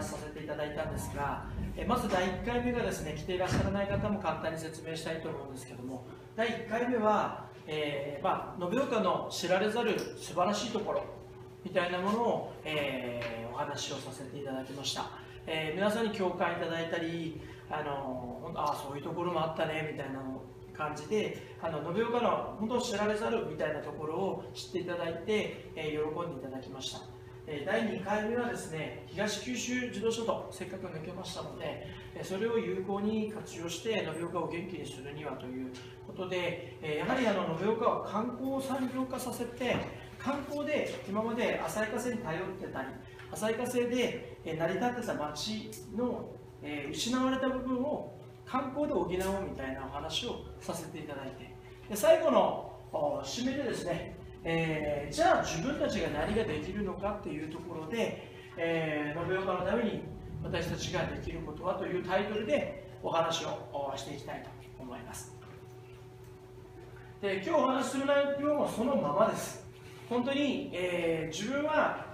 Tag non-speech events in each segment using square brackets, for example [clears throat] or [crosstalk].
話させていただいたんですが、えまず第1回目がですね来ていらっしゃらない方も簡単に説明したいと思うんですけども第1回目は、えー、まあ、延岡の知られざる素晴らしいところみたいなものを、えー、お話をさせていただきました、えー、皆さんに共感いただいたりあのあそういうところもあったねみたいな感じであの延岡の本当知られざるみたいなところを知っていただいて、え喜んでいただきました。第2回目はですね東九州自動車道せっかく抜けましたのでそれを有効に活用して延岡を元気にするにはということでやはりあの延岡を観光を産業化させて観光で今まで浅い瀬に頼ってたり浅い瀬で成り立ってた町の失われた部分を観光で補おうみたいなお話をさせていただいてで最後の締めでですねえー、じゃあ自分たちが何ができるのかっていうところで、えー、延岡のために私たちができることはというタイトルでお話をしていきたいと思います。で今日お話しする内容もそのままです。本当に、えー、自分は、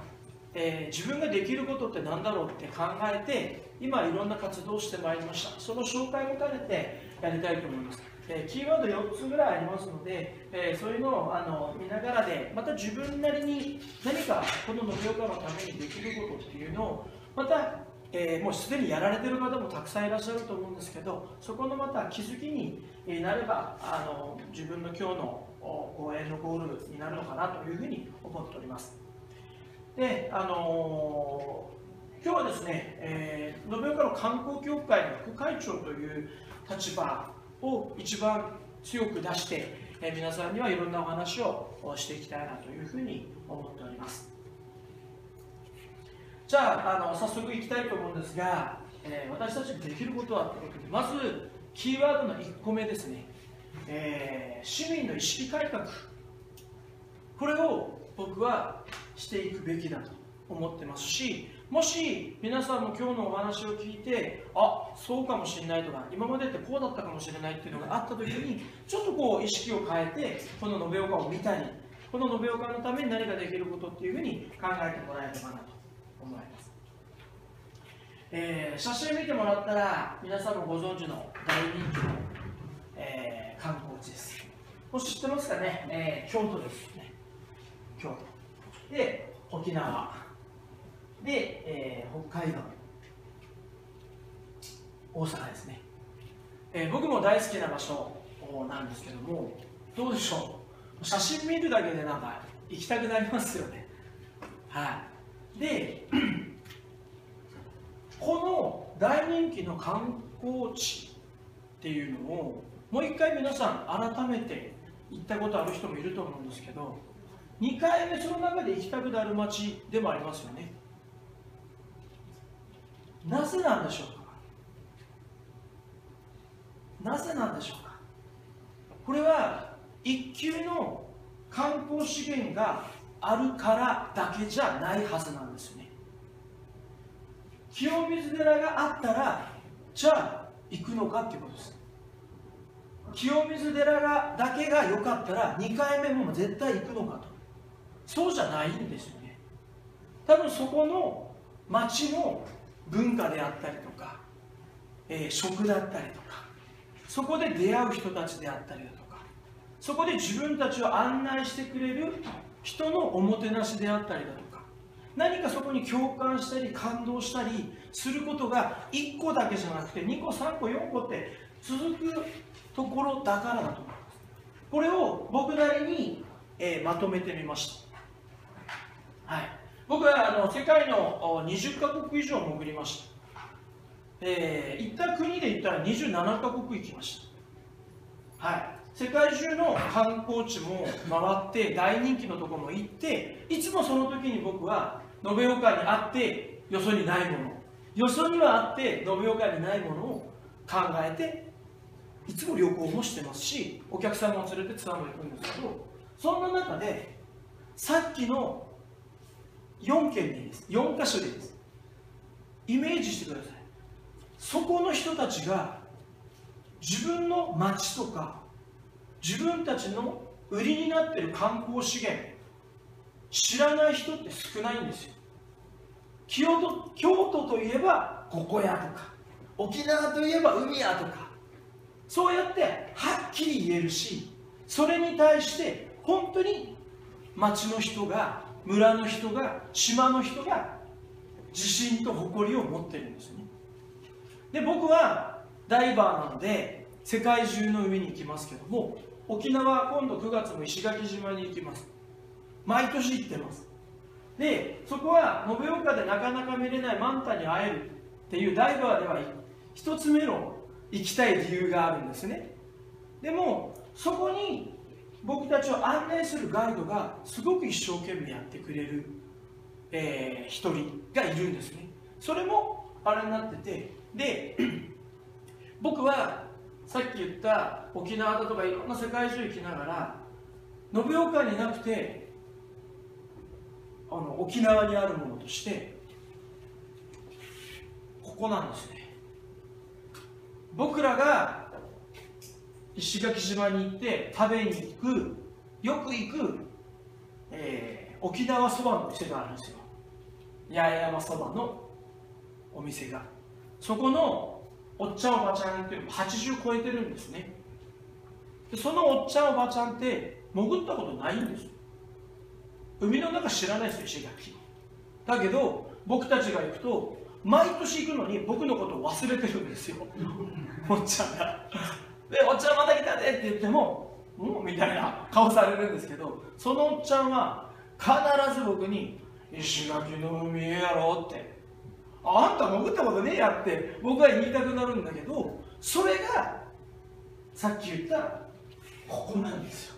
え自分ができることって何だろうって考えて今いろんな活動をしてまいりました。その紹介も兼ねてやりたいと思います。えキーワード4つぐらいありますので、えそういうのをあの見ながらでまた自分なりに何かこの延岡のためにできることっていうのをまた、え、もうすでにやられてる方もたくさんいらっしゃると思うんですけどそこのまた気づきになればあの自分の今日の応援のゴールになるのかなというふうに思っております。であの、今日はですね、えー、延岡の観光協会の副会長という立場を一番強く出して、え皆さんにはいろんなお話をしていきたいなというふうに思っております。じゃああの早速いきたいと思うんですが、えー、私たちにできることはということでまずキーワードの1個目ですね、えー、市民の意識改革。これを僕はしていくべきだと思ってますしもし皆さんも今日のお話を聞いてあそうかもしれないとか今までってこうだったかもしれないっていうのがあった時にちょっとこう意識を変えてこの延岡を見たりこの延岡のために何ができることっていうふうに考えてもらえればなと思います、えー、写真見てもらったら皆さんもご存知の大人気の、えー、観光地です。もう知ってますかね、えー、京都ですね。京都。で沖縄。で、えー、北海道。大阪ですね、えー、僕も大好きな場所なんですけどもどうでしょう？写真見るだけでなんか行きたくなりますよね。はい。で [clears throat] この大人気の観光地っていうのをもう一回皆さん改めて行ったことある人もいると思うんですけど2回目その中で行きたくなる街でもありますよね。なぜなんでしょうか？なぜなんでしょうか？これは一級の観光資源があるからだけじゃないはずなんですよね。清水寺があったらじゃあ行くのかっていうことです。清水寺がだけが良かったら2回目も絶対行くのかと。そうじゃないんですよね。多分そこの町の文化であったりとか、えー、食だったりとかそこで出会う人たちであったりだとかそこで自分たちを案内してくれる人のおもてなしであったりだとか何かそこに共感したり感動したりすることが1個だけじゃなくて2個3個4個って続くところだからだと思います。これを僕なりに、えー、まとめてみました。はい。僕はあの世界の20カ国以上潜りました、えー、行った国で言ったら27カ国行きました。はい。世界中の観光地も回って大人気のところも行っていつもその時に僕は延岡にあってよそにないもの。よそにはあって延岡にないものを考えていつも旅行もしてますしお客さんも連れてツアーも行くんですけどそんな中でさっきの4件でいいです。4箇所でいいです。イメージしてください。そこの人たちが自分の町とか自分たちの売りになってる観光資源知らない人って少ないんですよ。京都京都といえばここやとか沖縄といえば海やとかそうやってはっきり言えるしそれに対して本当に町の人が村の人が島の人が自信と誇りを持ってるんですね。で僕はダイバーなので世界中の海に行きますけども沖縄今度9月も石垣島に行きます。毎年行ってます。でそこは延岡でなかなか見れないマンタに会えるっていうダイバーでは一つ目の行きたい理由があるんですね。でもそこに僕たちを案内するガイドがすごく一生懸命やってくれる、えー、一人がいるんですね。それもあれになっててで [clears throat] 僕はさっき言った沖縄だとかいろんな世界中行きながら延岡になくてあの沖縄にあるものとしてここなんですね。僕らが石垣島に行って食べに行くよく行く、えー、沖縄そばの店があるんですよ。八重山そばのお店が。そこのおっちゃんおばちゃんっていうのも80超えてるんですね。でそのおっちゃんおばちゃんって潜ったことないんです海の中知らないですよ石垣。だけど僕たちが行くと毎年行くのに僕のことを忘れてるんですよ。[laughs] おっちゃんが。でおっちゃんまた来たでって言ってもうんみたいな顔されるんですけどそのおっちゃんは必ず僕に「石垣の海やろ」ってあんた潜ったことねえやって僕は言いたくなるんだけどそれがさっき言ったここなんですよ。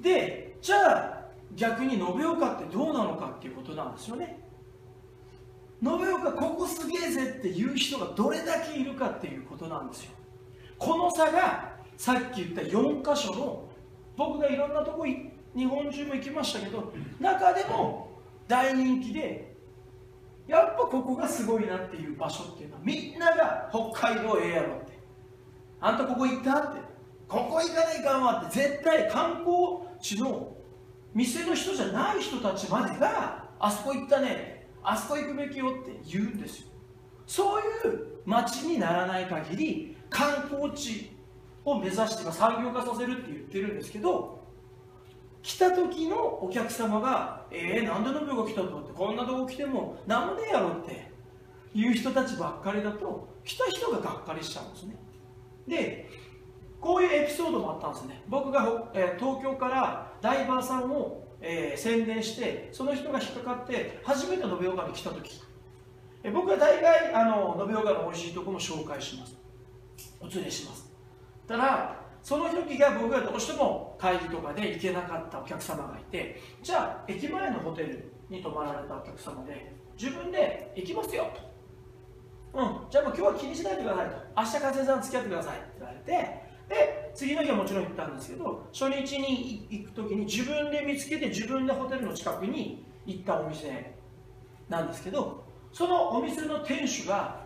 でじゃあ逆に延岡ってどうなのかっていうことなんですよね。延岡ここすげえぜっていう人がどれだけいるかっていうことなんですよ。この差がさっき言った4箇所の僕がいろんなとこ日本中も行きましたけど中でも大人気でやっぱここがすごいなっていう場所っていうのはみんなが北海道ええやろって。あんたここ行ったって。ここ行かないかんわって。絶対観光地の店の人じゃない人たちまでがあそこ行ったね。あそこ行くべきよって言うんですよ。そういう街にならない限り観光地を目指して産業化させるって言ってるんですけど来た時のお客様が「えー、なんで延岡来たと?」ってこんなとこ来ても何もねえやろっていう人たちばっかりだと来た人ががっかりしちゃうんですね。でこういうエピソードもあったんですね。僕が、えー、東京からダイバーさんを、えー、宣伝してその人が引っかかって初めて延岡に来た時、えー、僕は大概あの延岡の美味しいとこも紹介します。お連れします。ただその時が僕がどうしても会議とかで行けなかったお客様がいてじゃあ駅前のホテルに泊まられたお客様で自分で行きますよと、うん、じゃあもう今日は気にしないでくださいと。明日風さん付き合ってくださいって言われてで次の日はもちろん行ったんですけど初日に行く時に自分で見つけて自分でホテルの近くに行ったお店なんですけどそのお店の店主が、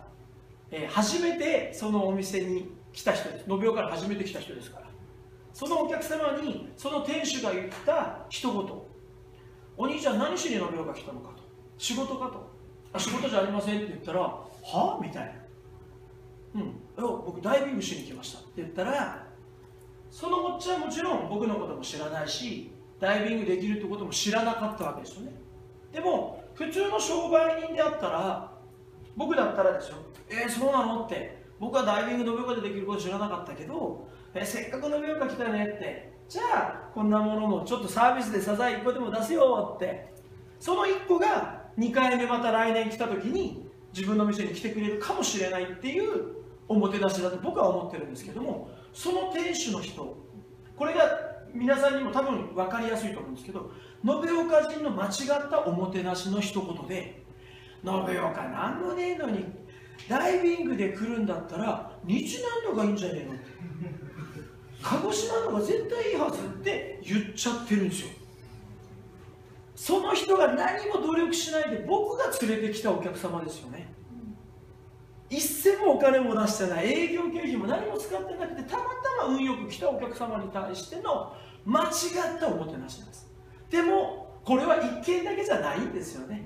えー、初めてそのお店に来た人です。延岡から初めて来た人ですから。そのお客様にその店主が言った一言。お兄ちゃん何しに延岡来たのかと。仕事かと。あ仕事じゃありませんって言ったらはあ？みたいな。うん。僕ダイビングしに来ました。って言ったらそのおっちゃんもちろん僕のことも知らないしダイビングできるってことも知らなかったわけですよね。でも普通の商売人であったら僕だったらですよえー、そうなの？って。僕はダイビング延岡でできること知らなかったけど、えせっかく延岡来たねって。じゃあこんなものもちょっとサービスでサザエ1個でも出すよって。その1個が2回目また来年来た時に自分の店に来てくれるかもしれないっていうおもてなしだと僕は思ってるんですけどもその店主の人これが皆さんにも多分分かりやすいと思うんですけど延岡人の間違ったおもてなしの一言で延岡なんもねえのにダイビングで来るんだったら日南のがいいんじゃねえの鹿児島のが絶対いいはずって言っちゃってるんですよ。その人が何も努力しないで僕が連れてきたお客様ですよね。一銭もお金も出してない営業経費も何も使ってなくてたまたま運よく来たお客様に対しての間違ったおもてなしです。でもこれは一件だけじゃないんですよね。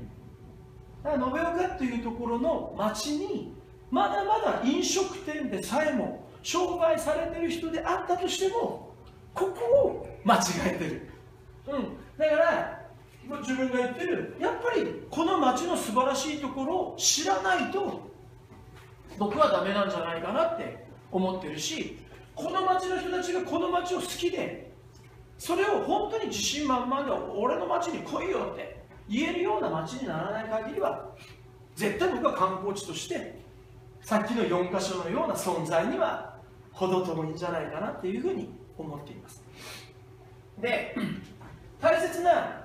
だから延岡っていうところの町にまだまだ飲食店でさえも商売されてる人であったとしてもここを間違えてる、うん、だから自分が言ってるやっぱりこの町の素晴らしいところを知らないと僕はダメなんじゃないかなって思ってるしこの町の人たちがこの町を好きでそれを本当に自信満々で俺の町に来いよって言えるような町にならない限りは絶対僕は観光地としてさっきの4箇所のような存在には程遠いんじゃないかなっていうふうに思っています。で大切な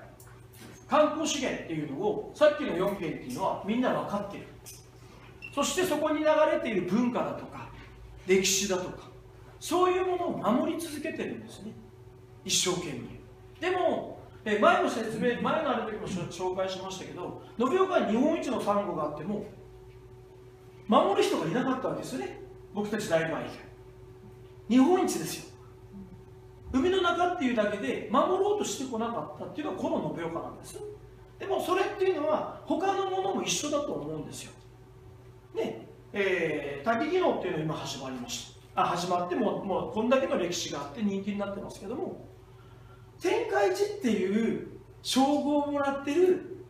観光資源っていうのをさっきの4件っていうのはみんな分かっている。そしてそこに流れている文化だとか歴史だとかそういうものを守り続けてるんですね。一生懸命。でも前の説明前のある時も紹介しましたけど延岡に日本一のサンゴがあっても守る人がいなかったわけですよね。僕たち大前以外日本一ですよ。海の中っていうだけで守ろうとしてこなかったっていうのはこの延岡なんです。でもそれっていうのは他のものも一緒だと思うんですよ。ね。えー、滝技能っていうのが今始まりました。あ始まってももうこんだけの歴史があって人気になってますけども。天下一っていう称号をもらってる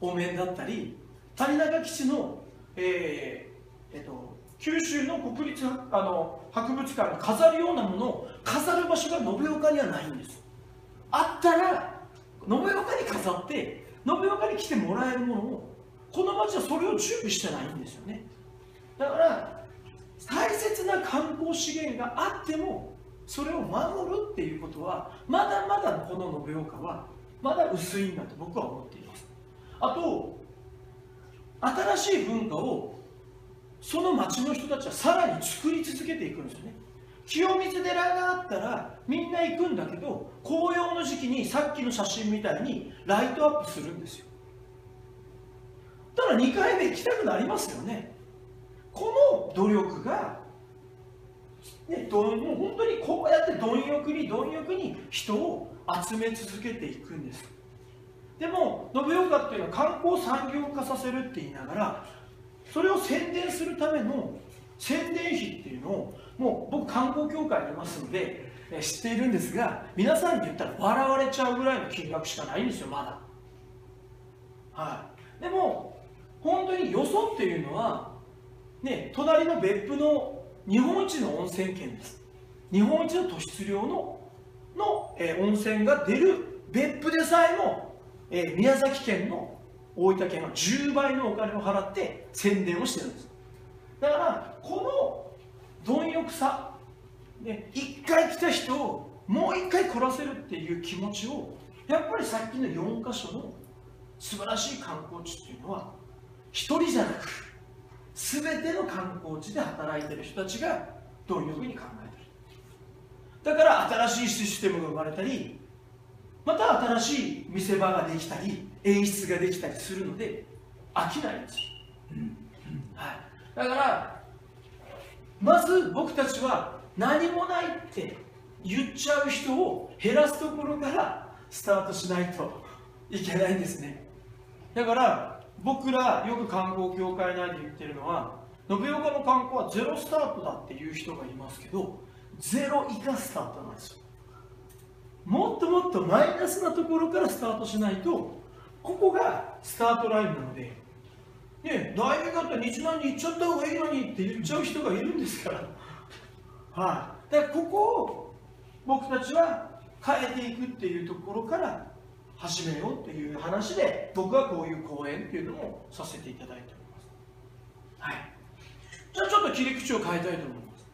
お面だったり谷中基地の、えーえっと、九州の国立あの博物館に飾るようなものを飾る場所が延岡にはないんです。あったら延岡に飾って延岡に来てもらえるものをこの町はそれを準備してないんですよね。だから大切な観光資源があってもそれを守るっていうことはまだまだこの延岡はまだ薄いんだと僕は思っています。あと新しい文化をその町の人たちはさらに作り続けていくんですよね。清水寺があったらみんな行くんだけど紅葉の時期にさっきの写真みたいにライトアップするんですよ。ただ2回目行きたくなりますよね。この努力が、ね、どもう本当にこうやって貪欲に貪欲に人を集め続けていくんです。でも延岡っていうのは観光産業化させるって言いながらそれを宣伝するための宣伝費っていうのをもう僕観光協会にいますので知っているんですが皆さんに言ったら笑われちゃうぐらいの金額しかないんですよまだ。はい。でも本当によそっていうのはね隣の別府の日本一の温泉県です。日本一の突出量のの、えー、温泉が出る別府でさえも、えー、宮崎県の大分県は10倍のお金を払って宣伝をしてるんです。だからこの貪欲さで1回来た人をもう1回来らせるっていう気持ちをやっぱりさっきの4か所の素晴らしい観光地っていうのは1人じゃなく全ての観光地で働いてる人たちが貪欲に考えてる。だから新しいシステムが生まれたりまた新しい見せ場ができたり演出ができたりするので飽きないんですよ、はい、だからまず僕たちは何もないって言っちゃう人を減らすところからスタートしないといけないんですね。だから僕らよく観光協会内で言ってるのは延岡の観光はゼロスタートだっていう人がいますけどゼロ以下スタートなんですよ。もっともっとマイナスなところからスタートしないとここがスタートラインなので、ね、大学だったら日南に行っちゃった方がいいのにって言っちゃう人がいるんですから、はい、だからここを僕たちは変えていくっていうところから始めようっていう話で僕はこういう講演っていうのをさせていただいております、はい、じゃあちょっと切り口を変えたいと思います。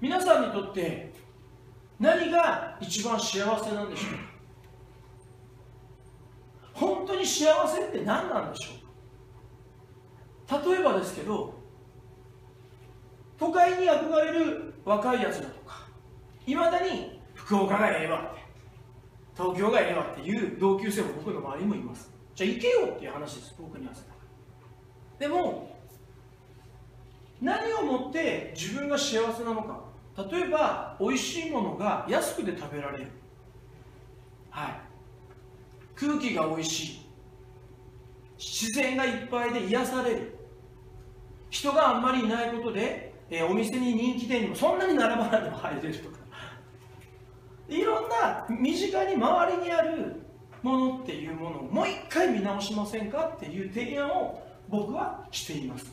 皆さんにとって何が一番幸せなんでしょうか？本当に幸せって何なんでしょうか？例えばですけど都会に憧れる若いやつだとかいまだに福岡がええわって。東京がええわっていう同級生も僕の周りにもいます。じゃあ行けよっていう話です僕にはでも何をもって自分が幸せなのか。例えば美味しいものが安くで食べられる。はい。空気が美味しい。自然がいっぱいで癒される。人があんまりいないことで、えー、お店に人気店にもそんなに並ばないでも入れるとか。いろんな身近に周りにあるものっていうものをもう一回見直しませんかっていう提案を僕はしています。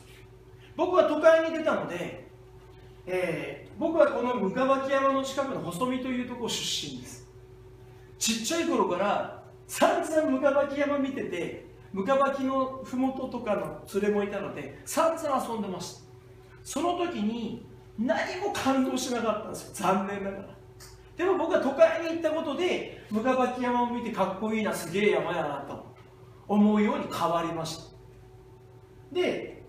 僕は都会に出たので、えー、僕はこの向脇山の近くの細見というところ出身です。ちっちゃい頃から散々向脇山見てて向脇の麓とかの連れもいたので散々遊んでました。その時に何も感動しなかったんですよ。残念ながら。でも僕は都会に行ったことで向脇山を見てかっこいいなすげえ山やなと思うように変わりました。で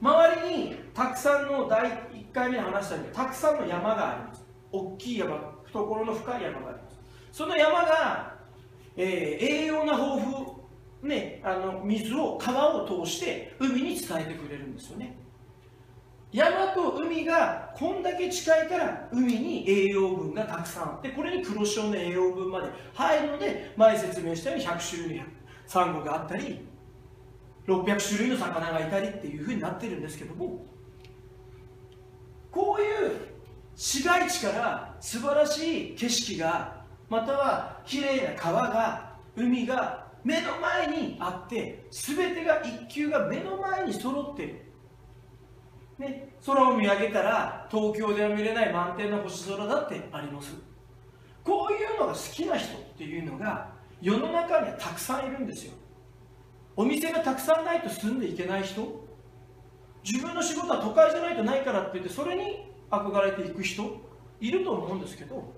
周りにたくさんの第1回目に話したようにたくさんの山があります。大きい山懐の深い山があります。その山が、えー、栄養な豊富ね、あの水を川を通して海に伝えてくれるんですよね。山と海がこんだけ近いから海に栄養分がたくさんあってこれに黒潮の栄養分まで入るので前説明したように100種類サンゴがあったり600種類の魚がいたりっていうふうになってるんですけどもこういう市街地から素晴らしい景色がまたは綺麗な川が海が目の前にあって全てが一級が目の前に揃ってる、ね、空を見上げたら東京では見れない満天の星空だってあります。こういうのが好きな人っていうのが世の中にはたくさんいるんですよ。お店がたくさんないと住んでいけない人。自分の仕事は都会じゃないとないからって言ってそれに憧れていく人いると思うんですけど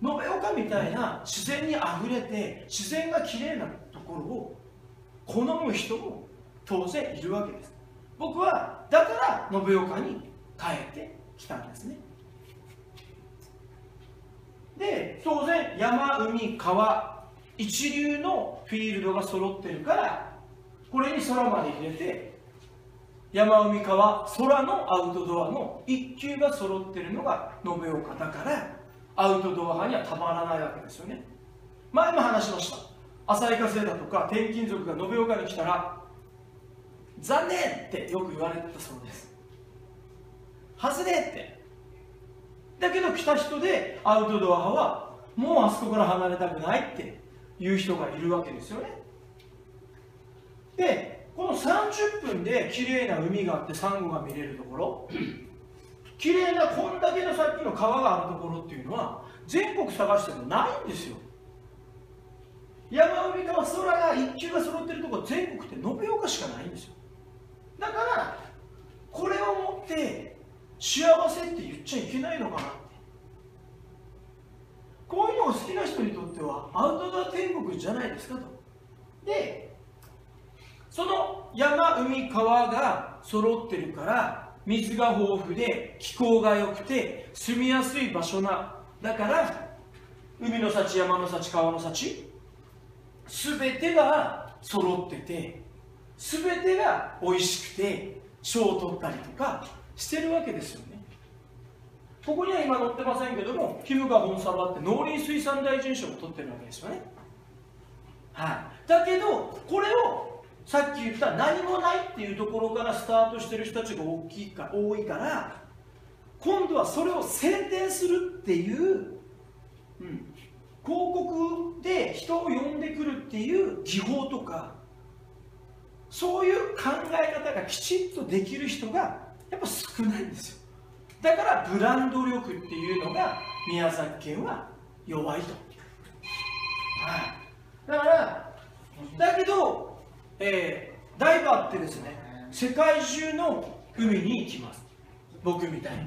延岡みたいな自然にあふれて自然がきれいなところを好む人も当然いるわけです。僕はだから延岡に帰ってきたんですね。で当然山海川一流のフィールドが揃ってるからこれに空まで入れて山海川空のアウトドアの一級が揃ってるのが延岡だからアウトドア派にはたまらないわけですよね。前も話しました。浅井化成だとか転勤族が延岡に来たら残念ってよく言われたそうです。外れって。だけど来た人でアウトドア派はもうあそこから離れたくないっていう人がいるわけですよね。でこの30分で綺麗な海があってサンゴが見れるところ。[clears throat] 綺麗なこんだけのさっきの川があるところっていうのは全国探してもないんですよ。山海川空が一級が揃ってるとこ全国って延岡しかないんですよ。だからこれをもって幸せって言っちゃいけないのかなって。こういうのが好きな人にとってはアウトドア天国じゃないですかと。でその山海川が揃ってるから水が豊富で気候が良くて住みやすい場所なだから海の幸山の幸川の幸全てが揃ってて全てが美味しくて賞を取ったりとかしてるわけですよね。ここには今載ってませんけどもキムガボンサバって農林水産大臣賞を取ってるわけですよね。はい。だけどこれをさっき言った何もないっていうところからスタートしてる人たちが大きいか多いから今度はそれを宣伝するっていう、うん、広告で人を呼んでくるっていう技法とかそういう考え方がきちっとできる人がやっぱ少ないんですよ。だからブランド力っていうのが宮崎県は弱いと、はい、だからだけどえー、ダイバーってですね世界中の海に行きます。僕みたいに。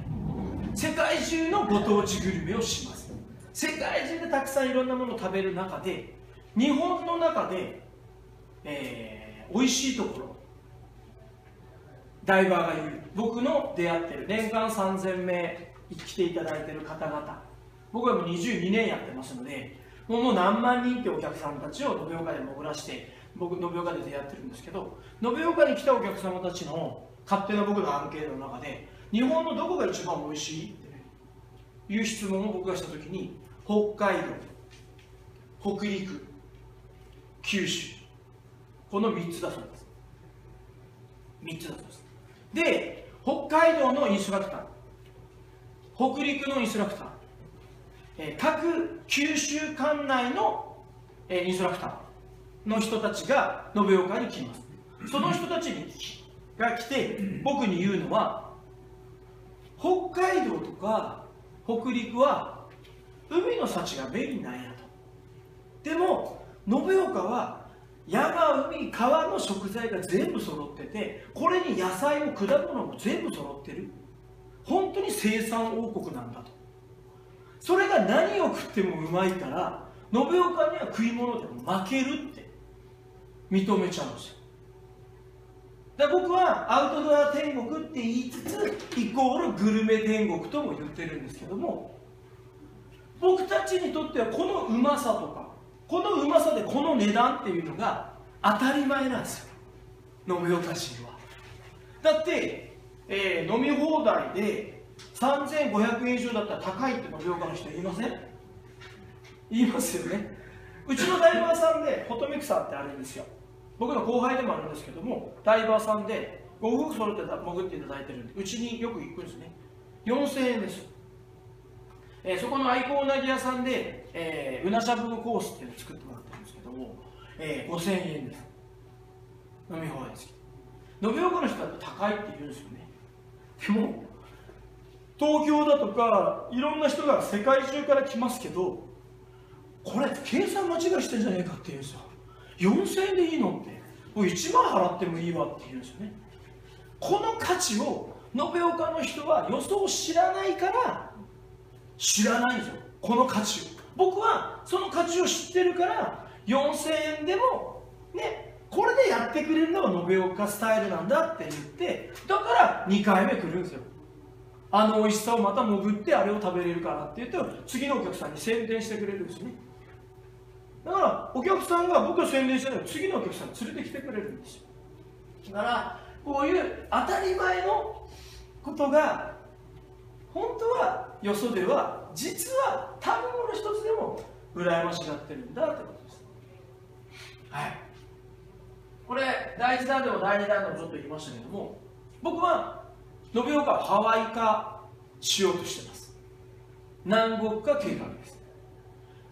世界中のご当地グルメをします。世界中でたくさんいろんなものを食べる中で日本の中で、えー、美味しいところ。ダイバーがいる。僕の出会ってる。年間3000名来ていただいてる方々。僕はもう22年やってますのでもう何万人ってお客さんたちを延岡で潜らして僕延岡で出会ってるんですけど延岡に来たお客様たちの勝手な僕のアンケートの中で日本のどこが一番おいしいってねいう質問を僕がした時に北海道北陸九州。この3つだそうです。3つだそうです。で北海道のインストラクター。北陸のインストラクター、えー、各九州管内の、えー、インストラクターの人たちが延岡に来ます。その人たちにが来て僕に言うのは北海道とか北陸は海の幸が便利なんやと。でも延岡は山海川の食材が全部揃っててこれに野菜も果物も全部揃ってる。本当に生産王国なんだと。それが何を食ってもうまいから延岡には食い物でも負けるって認めちゃうんですよ。だ僕はアウトドア天国って言いつつイコールグルメ天国とも言ってるんですけども僕たちにとってはこのうまさとかこのうまさでこの値段っていうのが当たり前なんですよ。延岡市は。だって、えー、飲み放題で3500円以上だったら高いって延岡の人いません？言いますよね。うちのダイバーさんでフォトミクサーってあるんですよ。僕の後輩でもあるんですけどもダイバーさんでご夫婦揃って潜っていただいてるんでうちによく行くんですね。4000円です。えー、そこの愛好うなぎ屋さんで、えー、うなしゃぶのコースっていうのを作ってもらってるんですけども、えー、5000円です。飲み放題ですけど延岡の人だと高いって言うんですよね。でも東京だとかいろんな人が世界中から来ますけどこれ計算間違いしてんじゃねえかって言うんですよ。4000円でいいのって。もう1万払ってもいいわって言うんですよね。この価値を延岡の人は予想を知らないから知らないんですよこの価値を。僕はその価値を知ってるから4000円でもねこれでやってくれるのが延岡スタイルなんだって言ってだから2回目来るんですよ。あの美味しさをまた潜ってあれを食べれるからって言って次のお客さんに宣伝してくれるんですね。だからお客さんが僕が宣伝してない次のお客さんに連れてきてくれるんですよ。だからこういう当たり前のことが本当はよそでは実は食べ物一つでも羨ましがってるんだってことです。はい。これ第1弾でも第2弾でもちょっと言いましたけども僕は延岡をハワイ化しようとしてます。南国化計画です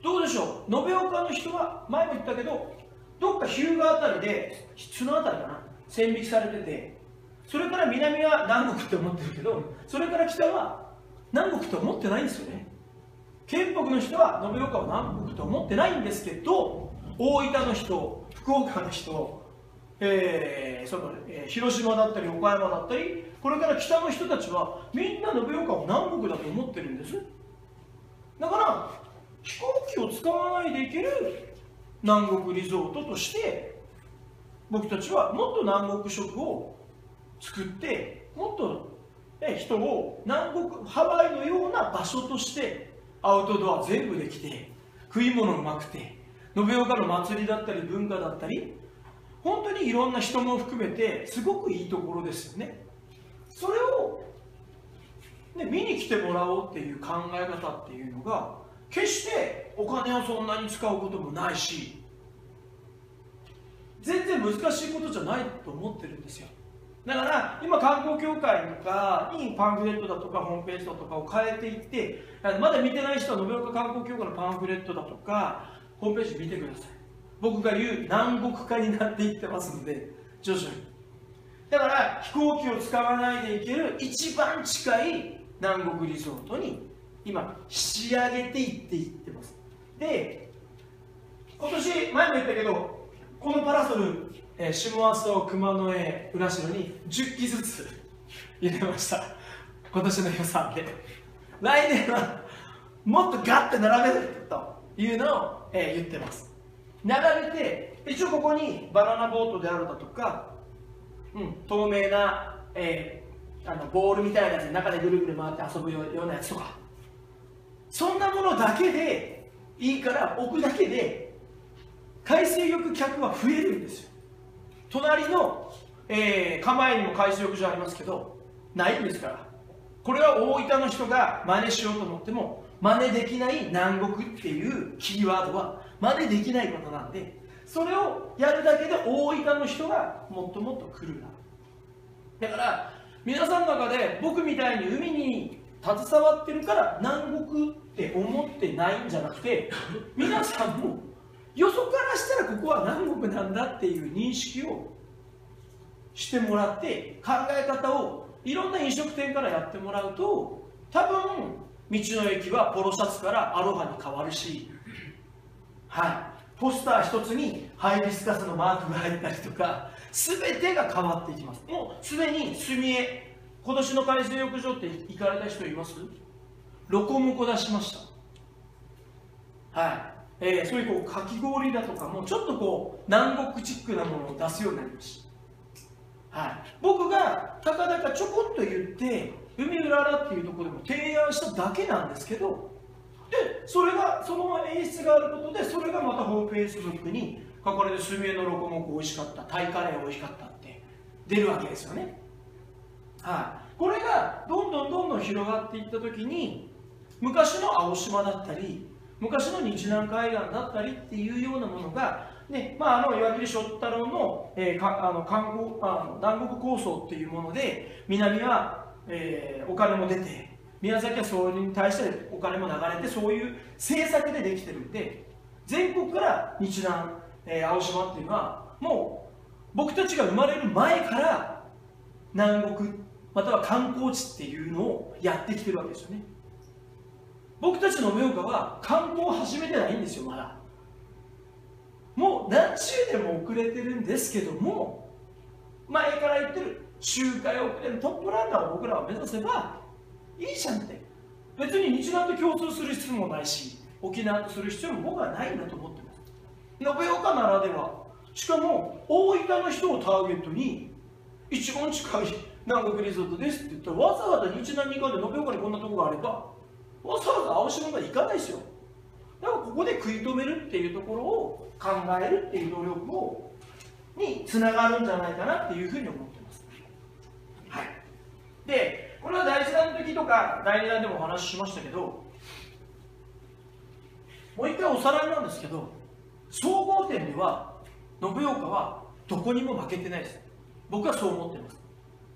どうでしょう？延岡の人は前も言ったけどどっか日向あたりでのあたりかな線引きされててそれから南は南国って思ってるけどそれから北は南国と思ってないんですよね。県北の人は延岡を南国と思ってないんですけど大分の人福岡の人、えーそのえー、広島だったり岡山だったりこれから北の人たちはみんな延岡を南国だと思ってるんです。だから飛行機を使わないで行ける南国リゾートとして僕たちはもっと南国食を作ってもっと人を南国ハワイのような場所としてアウトドア全部できて食い物うまくて延岡の祭りだったり文化だったり本当にいろんな人も含めてすごくいいところですよね。それを、ね、見に来てもらおうっていう考え方っていうのが決してお金をそんなに使うこともないし全然難しいことじゃないと思ってるんですよ。だから今観光協会とかにパンフレットだとかホームページだとかを変えていってまだ見てない人は延岡観光協会のパンフレットだとかホームページ見てください。僕が言う南国化になっていってますんで徐々に。だから飛行機を使わないで行ける一番近い南国リゾートに今仕上げていっていってます。で今年前も言ったけどこのパラソルえー、下阿蘇熊野へ浦代に10機ずつ入れました。今年の予算で。来年はもっとガッて並べるというのを、えー、言ってます。並べて一応ここにバナナボートであるだとか、うん、透明な、えー、あのボールみたいなやつ中でぐるぐる回って遊ぶようなやつとか。そんなものだけでいいから置くだけで海水浴客は増えるんですよ。隣の、えー、構えにも海水浴場ありますけどないんですから。これは大分の人が真似しようと思っても真似できない南国っていうキーワードは真似できないことなんでそれをやるだけで大分の人がもっともっと来るなだから皆さんの中で僕みたいに海に携わってるから南国って思ってないんじゃなくて皆さんもよそからしたらここは南国なんだっていう認識をしてもらって考え方をいろんな飲食店からやってもらうと多分道の駅はポロシャツからアロハに変わるしはい。ポスター一つにハイビスカスのマークが入ったりとか全てが変わっていきます。もうすでに住江今年の海水浴場って行かれた人います？ロコモコ出しました。はい、えー、そういうこうかき氷だとかもちょっとこう南国チックなものを出すようになりました。はい、僕がたかだかちょこっと言って海うららっていうところでも提案しただけなんですけどでそれがそのまま演出があることでそれがまたホームフェイスブックに書かれて水泳のロコモコ美味しかったタイカレー美味しかったって出るわけですよね。はい、これがどんどんどんどん広がっていった時に昔の青島だったり昔の日南海岸だったりっていうようなものが、ねまあ、あの岩切翔太郎の,、えー、かあの観光あの南国構想っていうもので南は、えー、お金も出て宮崎はそれに対してお金も流れてそういう政策でできてるんで全国から日南、えー、青島っていうのはもう僕たちが生まれる前から南国または観光地っていうのをやってきてるわけですよね。僕たちの延岡は観光を始めてないんですよまだ。もう何十年も遅れてるんですけども前から言ってる周回遅れのトップランナーを僕らは目指せばいいじゃんって。別に日南と共通する必要もないし沖縄とする必要も僕はないんだと思ってます。延岡ならでは。しかも大分の人をターゲットに一番近い南国リゾートですって言ったらわざわざ日南に行かんで延岡にこんなとこがあればわざわざ青島まで行かないですよ。だからここで食い止めるっていうところを考えるっていう努力をにつながるんじゃないかなっていうふうに思ってます。はい。でこれは第一弾の時とか第二弾でもお話ししましたけどもう一回おさらいなんですけど総合点では延岡はどこにも負けてないです。僕はそう思ってます。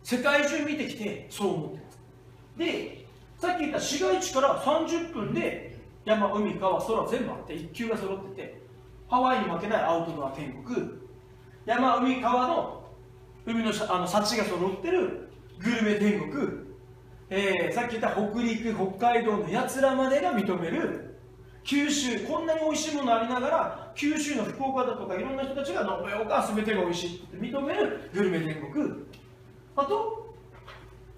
世界中見てきてそう思ってます。でさっき言った市街地から30分で山海川空全部あって一級が揃っててハワイに負けないアウトドア天国山海川の海のあの幸が揃ってるグルメ天国、えー、さっき言った北陸北海道のやつらまでが認める九州こんなに美味しいものありながら九州の福岡だとかいろんな人たちが延岡全てが美味しいって認めるグルメ天国。あと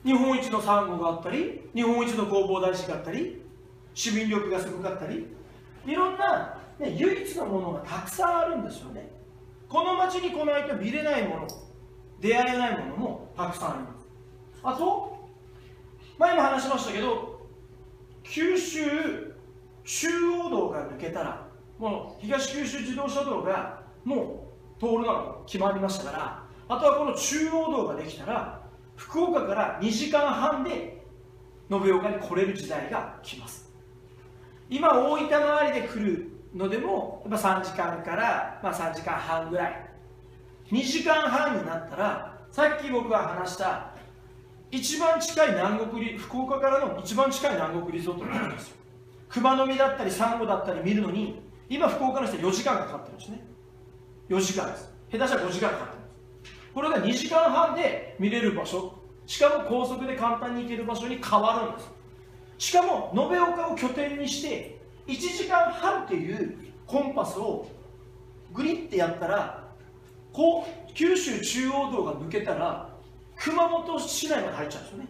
日本一のサンゴがあったり日本一の弘法大師があったり市民力がすごかったりいろんな、ね、唯一のものがたくさんあるんですよね。この町に来ないと見れないもの出会えないものもたくさんあります。あと前も話しましたけど九州中央道が抜けたらもう東九州自動車道がもう通るのが決まりましたからあとはこの中央道ができたら福岡から2時間半で延岡に来れる時代が来ます。今大分周りで来るのでもやっぱ3時間から、まあ、3時間半ぐらい。2時間半になったらさっき僕が話した一番近い南国福岡からの一番近い南国リゾートになるんですよ。熊の実だったりサンゴだったり見るのに今福岡の人は4時間かかってるんですね。4時間です。下手したら5時間かかってる。これが2時間半で見れる場所。しかも高速で簡単に行ける場所に変わるんです。しかも延岡を拠点にして1時間半っていうコンパスをグリッてやったらこう九州中央道が抜けたら熊本市内まで入っちゃうんですよね。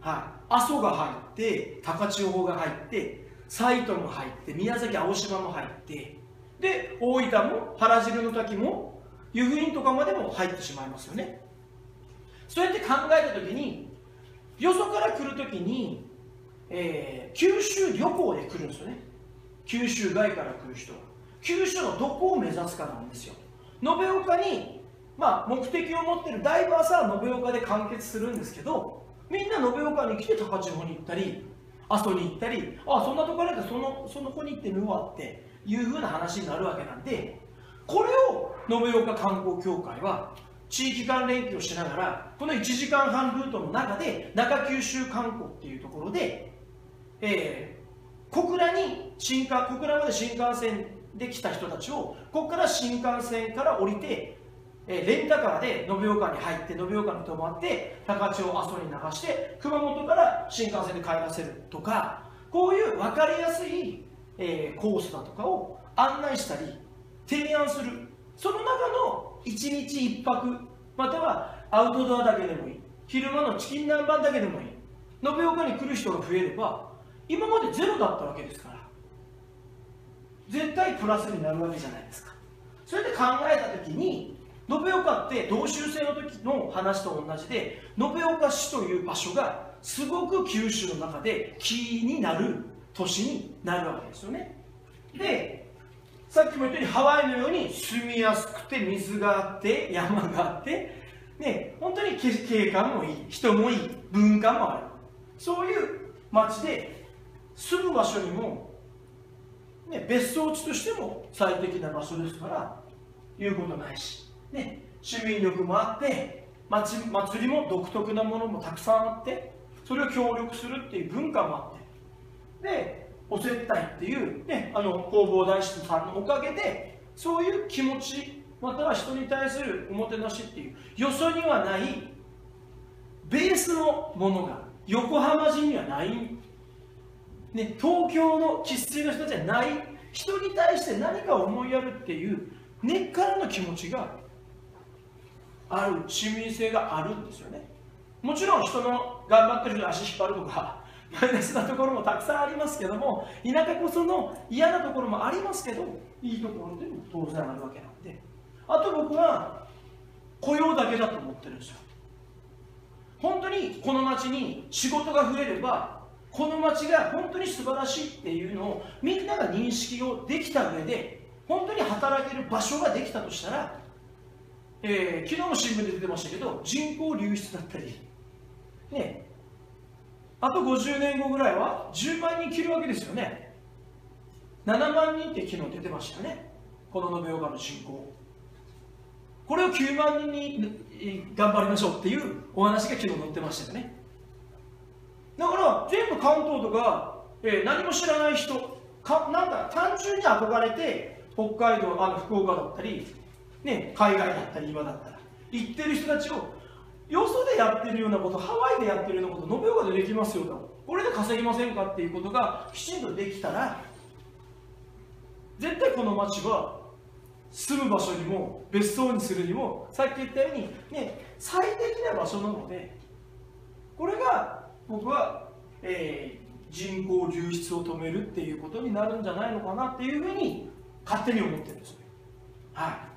はい。阿蘇が入って高千穂が入って埼玉も入って宮崎青島も入ってで大分も原汁の滝も湯布院とかまでも入ってしまいますよね。そうやって考えた時によそから来る時に、えー、九州旅行で来るんですよね。九州外から来る人は。九州のどこを目指すかなんですよ。延岡に、まあ、目的を持ってるダイバースは延岡で完結するんですけどみんな延岡に来て高千穂に行ったり阿蘇に行ったりあそんなところでそのその子に行ってみわっていうふうな話になるわけなんでこれを延岡観光協会は地域間連携をしながらこの1時間半ルートの中で中九州観光っていうところで、えー、小倉に新幹小倉まで新幹線で来た人たちをここから新幹線から降りて、えー、レンタカーで延岡に入って延岡に泊まって高千穂阿蘇に流して熊本から新幹線で帰らせるとかこういう分かりやすい、えー、コースだとかを案内したり提案する。その中の1日1泊またはアウトドアだけでもいい。昼間のチキン南蛮だけでもいい。延岡に来る人が増えれば今までゼロだったわけですから。絶対プラスになるわけじゃないですか。それで考えた時に延岡って同州制の時の話と同じで延岡市という場所がすごく九州の中でキーになる都市になるわけですよね。でさっきも言ったようにハワイのように住みやすくて水があって山があってね本当に景観もいい。人もいい。文化もある。そういう街で住む場所にも、ね、別荘地としても最適な場所ですから言うことないし、ね、市民力もあって祭りも独特なものもたくさんあってそれを協力するっていう文化もあって。でお接待っていう、ね、あの弘法大師さんのおかげでそういう気持ちまたは人に対するおもてなしっていうよそにはないベースのものが横浜人にはない、ね、東京の生粋の人じゃない人に対して何か思いやるっていう根っからの気持ちがある市民性があるんですよね。もちろん人の頑張ってる人に足引っ張るとかマイナスなところもたくさんありますけども田舎こその嫌なところもありますけどいいところでも当然あるわけなんで。あと僕は雇用だけだと思ってるんですよ。本当にこの町に仕事が増えればこの町が本当に素晴らしいっていうのをみんなが認識をできた上で本当に働ける場所ができたとしたら、えー、昨日も新聞で出てましたけど人口流出だったりねあと50年後ぐらいは10万人切るわけですよね。7万人って昨日出てましたね。この延岡の人口。これを9万人に頑張りましょうっていうお話が昨日載ってましたよね。だから全部関東とか、えー、何も知らない人かなんか単純に憧れて北海道あの福岡だったり、ね、海外だったり今だったら行ってる人たちをよそでやってるようなことハワイでやってるようなこと延岡でできますよと。これで稼ぎませんかっていうことがきちんとできたら絶対この町は住む場所にも別荘にするにもさっき言ったように、ね、最適な場所なのでこれが僕は、えー、人口流出を止めるっていうことになるんじゃないのかなっていうふうに勝手に思ってるんですね。はい。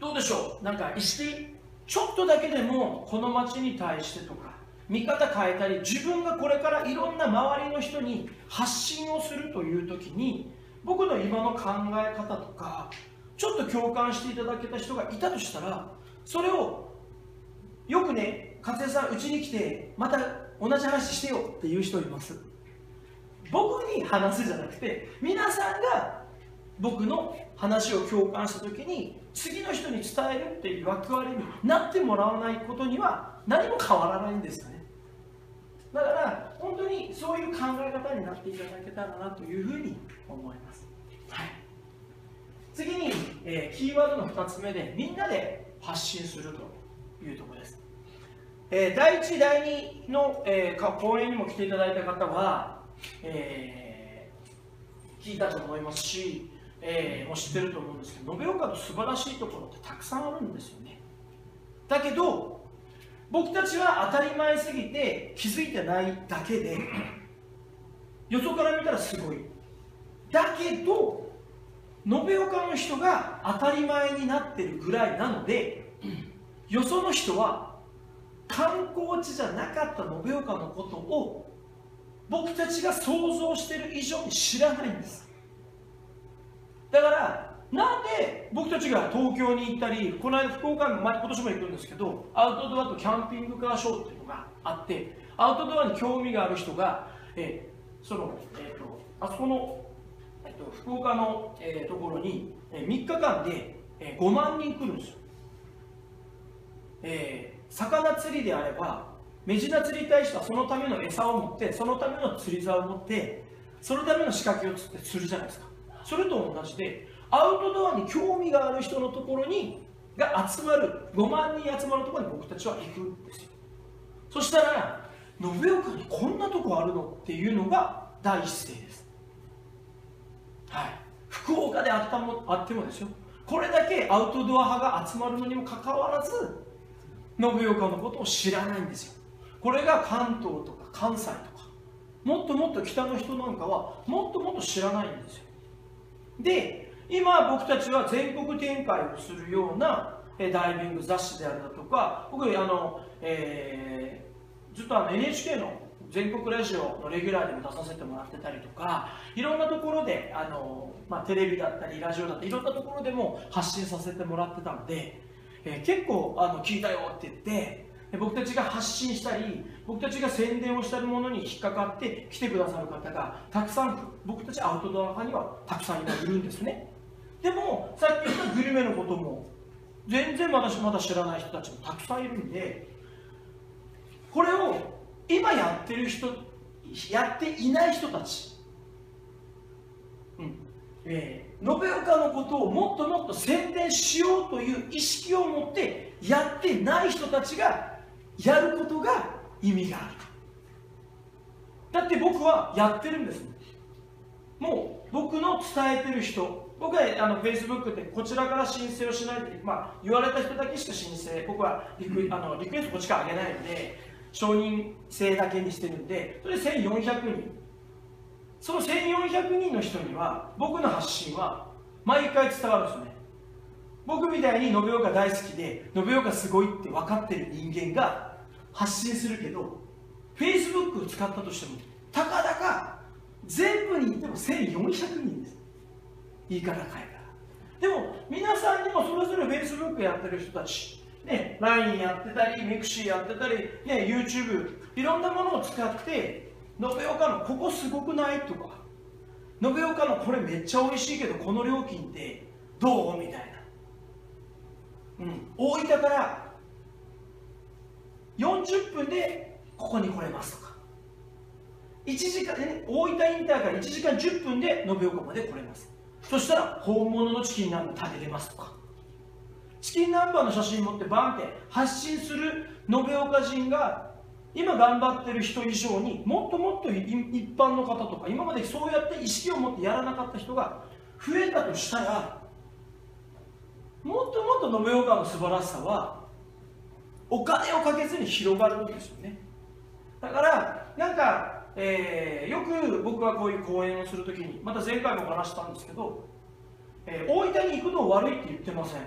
どうでしょう？なんか意識ちょっとだけでもこの町に対してとか見方変えたり自分がこれからいろんな周りの人に発信をするという時に僕の今の考え方とかちょっと共感していただけた人がいたとしたらそれをよくね勝江さんうちに来てまた同じ話してよっていう人います。僕に話すじゃなくて皆さんが僕の話を共感した時に次の人に伝えるっていう役割になってもらわないことには何も変わらないんですね。だから本当にそういう考え方になっていただけたらなというふうに思います、はい、次に、えー、キーワードの2つ目でみんなで発信するというところです、えー、第1第2の、えー、講演にも来ていただいた方は、えー、聞いたと思いますしえー、も知ってると思うんですけど延岡の素晴らしいところってたくさんあるんですよね。だけど僕たちは当たり前すぎて気づいてないだけでよそから見たらすごい。だけど延岡の人が当たり前になってるぐらいなのでよその人は観光地じゃなかった延岡のことを僕たちが想像してる以上に知らないんです。だからなんで僕たちが東京に行ったりこの間福岡に今年も行くんですけどアウトドアとキャンピングカーショーっていうのがあってアウトドアに興味がある人が、えー、その、えーと、あそこの、えーと、福岡の、えー、ところに、えー、3日間で、えー、5万人来るんですよ、えー、魚釣りであればメジナ釣りに対してはそのための餌を持ってそのための釣り竿を持ってそのための仕掛けを釣って釣るじゃないですか。それと同じでアウトドアに興味がある人のところにが集まる5万人集まるところに僕たちは行くんですよ。そしたら延岡にこんなとこあるのっていうのが第一声です。はい。福岡であったもあってもですよ。これだけアウトドア派が集まるのにもかかわらず延岡のことを知らないんですよ。これが関東とか関西とか。もっともっと北の人なんかはもっともっと知らないんですよ。で今僕たちは全国展開をするようなダイビング雑誌であるだとか僕あの、えー、ずっとあの NHK の全国ラジオのレギュラーでも出させてもらってたりとかいろんなところであの、まあ、テレビだったりラジオだったりいろんなところでも発信させてもらってたので、えー、結構あの聞いたよって言って僕たちが発信したり僕たちが宣伝をしたものに引っかかって来てくださる方がたくさん僕たちアウトドア派にはたくさんいるんですね。でもさっき言ったグルメのことも全然私まだ知らない人たちもたくさんいるんでこれを今やってる人やっていない人たち、うんえー、延岡のことをもっともっと宣伝しようという意識を持ってやってない人たちがやることが意味があるだって僕はやってるんですもう僕の伝えてる人僕はあの Facebook ってこちらから申請をしないで、まあ、言われた人だけしか申請僕はリクあのリクエストこっちからあげないので承認制だけにしてるんでそれで1400人。その1400人の人には僕の発信は毎回伝わるんですよね。僕みたいに延岡大好きで延岡すごいって分かってる人間が発信するけど Facebook を使ったとしてもたかだか全部に言っても1400人です。言い方変えたら。でも皆さんにもそれぞれ Facebook やってる人たちね、LINE やってたり、 mixi やってたり、ね、YouTube、いろんなものを使って、延岡のここすごくないとか、延岡のこれめっちゃ美味しいけど、この料金ってどう？みたいな。うん、大分から40分でここに来れますとか。1時間、ね、大分インターから1時間10分で延岡まで来れます。そしたら本物のチキン南蛮食べれますとか。チキン南蛮の写真持ってバンって発信する延岡人が今頑張ってる人以上にもっともっと一般の方とか今までそうやって意識を持ってやらなかった人が増えたとしたらもっともっと延岡の素晴らしさはお金をかけずに広がるんですよね。だからなんか、えー、よく僕はこういう講演をするときにまた前回もお話したんですけど、えー、大分に行くの悪いって言ってません。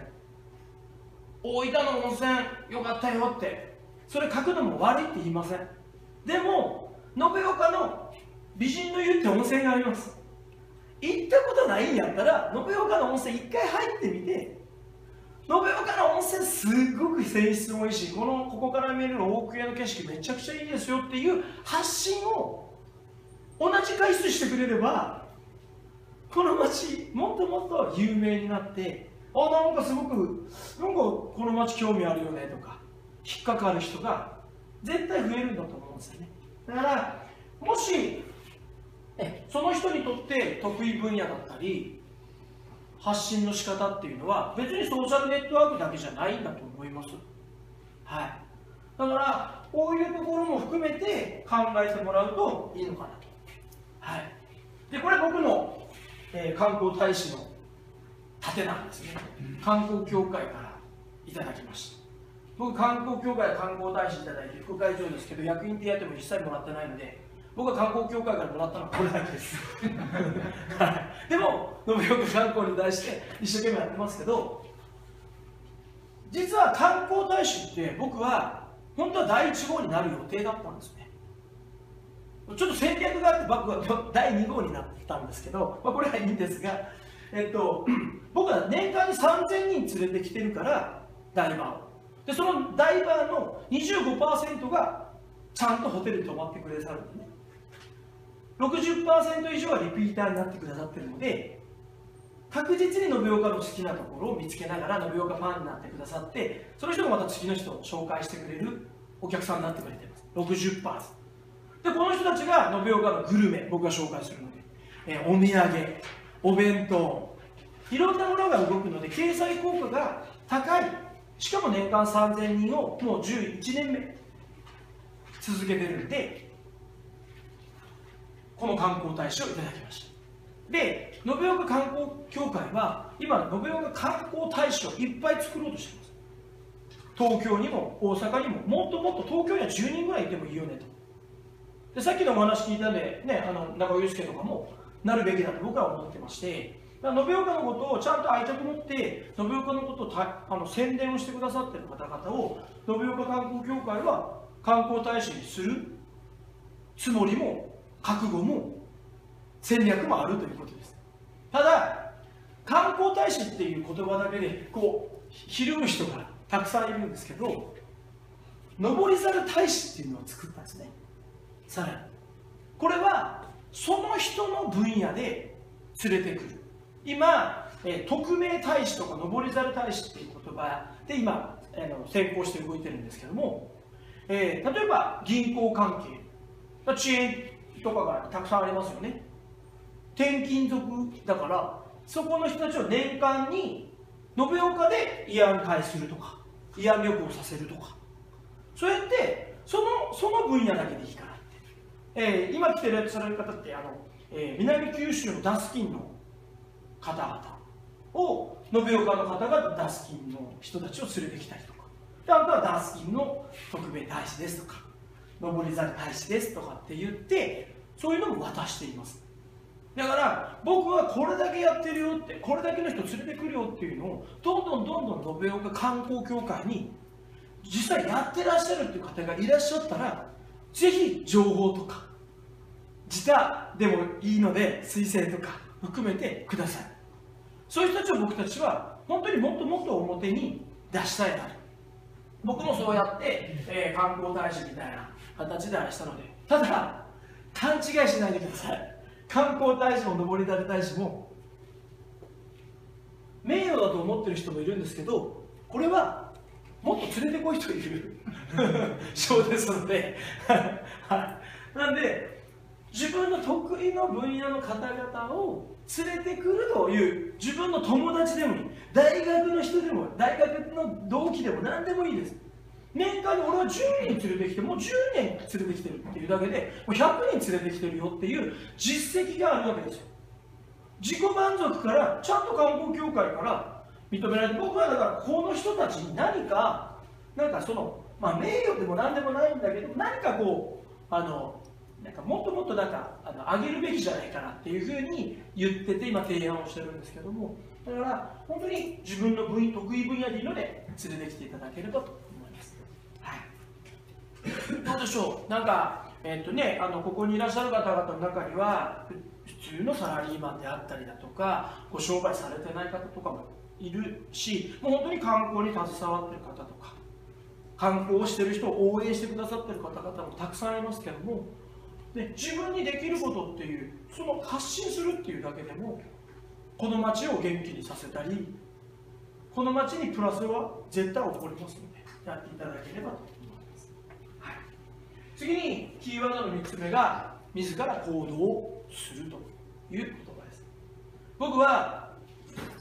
大分の温泉よかったよって。それ書くのも悪いって言いません。でも延岡の美人の湯って温泉があります。行ったことないんやったら延岡の温泉一回入ってみて延岡の温泉すっごく泉質もいいしこのここから見える大久屋の景色めちゃくちゃいいですよっていう発信を同じ回数してくれればこの町もっともっと有名になってあなんかすごくなんかこの町興味あるよねとか引っかかる人が絶対増えるんだと思うんですよね。だからもしその人にとって得意分野だったり発信の仕方っていうのは別にソーシャルネットワークだけじゃないんだと思います。はい。だから、こういうところも含めて考えてもらうといいのかなと。はい。で、これ僕の、えー、観光大使の盾なんですね。観光協会からいただきました。僕、観光協会観光大使いただいて副会長ですけど、役員手当も一切もらってないので、僕は観光協会からもらったのはこれだけです。でも延岡観光に対して一生懸命やってますけど実は観光大使って僕は本当は第1号になる予定だったんですね。ちょっと戦略があって僕は第2号になったんですけど、まあ、これはいいんですが、えっと、[clears throat] 僕は年間に3000人連れてきてるからダイバーを。でそのダイバーの25%がちゃんとホテルに泊まってくれさるんでね。60%以上はリピーターになってくださってるので確実に延岡の好きなところを見つけながら延岡ファンになってくださってその人がまた次の人を紹介してくれるお客さんになってくれてます。60%でこの人たちが延岡のグルメ僕が紹介するので、えー、お土産お弁当いろんなものが動くので経済効果が高い。しかも年間3000人をもう11年目続けてるんでこの観光大使をいただきました。で延岡観光協会は今延岡観光大使をいっぱい作ろうとしています。東京にも大阪にももっともっと東京には10人ぐらいいてもいいよねと。でさっきのお話聞いたんで、ね、あの中尾祐介とかもなるべきだと僕は思ってまして延岡のことをちゃんと愛着持って延岡のことをたあの宣伝をしてくださってる方々を延岡観光協会は観光大使にするつもりも覚悟も戦略もあるということです。ただ観光大使っていう言葉だけでこうひるむ人がたくさんいるんですけど上り猿大使っていうのを作ったんですね。さらに。これはその人の分野で連れてくる。今、え、匿名大使とか上り猿大使っていう言葉で今、えー、先行して動いてるんですけども、えー、例えば銀行関係。遅延とかがたくさんありますよね。転勤族だからそこの人たちを年間に延岡で慰安会するとか慰安旅行させるとか。そうやってそのその分野だけでいいからって、えー、今来てらっしゃる方ってあの、えー、南九州のダスキンの方々を延岡の方がダスキンの人たちを連れてきたりとか。であとはダスキンの特命大使ですとか。上り猿大使ですとかって言ってそういうのも渡しています。だから僕はこれだけやってるよってこれだけの人連れてくるよっていうのをどんどんどんどん延岡観光協会に実際やってらっしゃるっていう方がいらっしゃったらぜひ情報とか自他でもいいので推薦とか含めてください。そういう人たちを僕たちは本当にもっともっと表に出したいなと。僕もそうやって、えー、観光大使みたいな形であれしたのでただ勘違いしないでください。観光大使も登り立て大使も。名誉だと思ってる人もいるんですけどこれはもっと連れてこいという章ですので。はい。なんで自分の得意の分野の方々を連れてくるという自分の友達でもいい。大学の人でも大学の同期でも何でもいいです。年間に俺は10人連れてきてもう10年連れてきてるっていうだけでもう100人連れてきてるよっていう実績があるわけですよ。自己満足からちゃんと観光協会から認められて僕はだからこの人たちに何かなんかそのまあ名誉でも何でもないんだけど何かこうあのなんかもっともっとなんかあの上げるべきじゃないかなっていうふうに言ってて今提案をしてるんですけども。だから本当に自分の分得意分野でいいので連れてきていただければと。どうでしょう。なんかえっ、とねあのここにいらっしゃる方々の中には普通のサラリーマンであったりだとかご商売されてない方とかもいるしもう本当に観光に携わってる方とか観光をしてる人を応援してくださってる方々もたくさんいますけどもで自分にできることっていうその発信するっていうだけでもこの町を元気にさせたりこの町にプラスは絶対起こりますのでやっていただければと。次にキーワードの3つ目が自ら行動をする。という言葉です。僕は、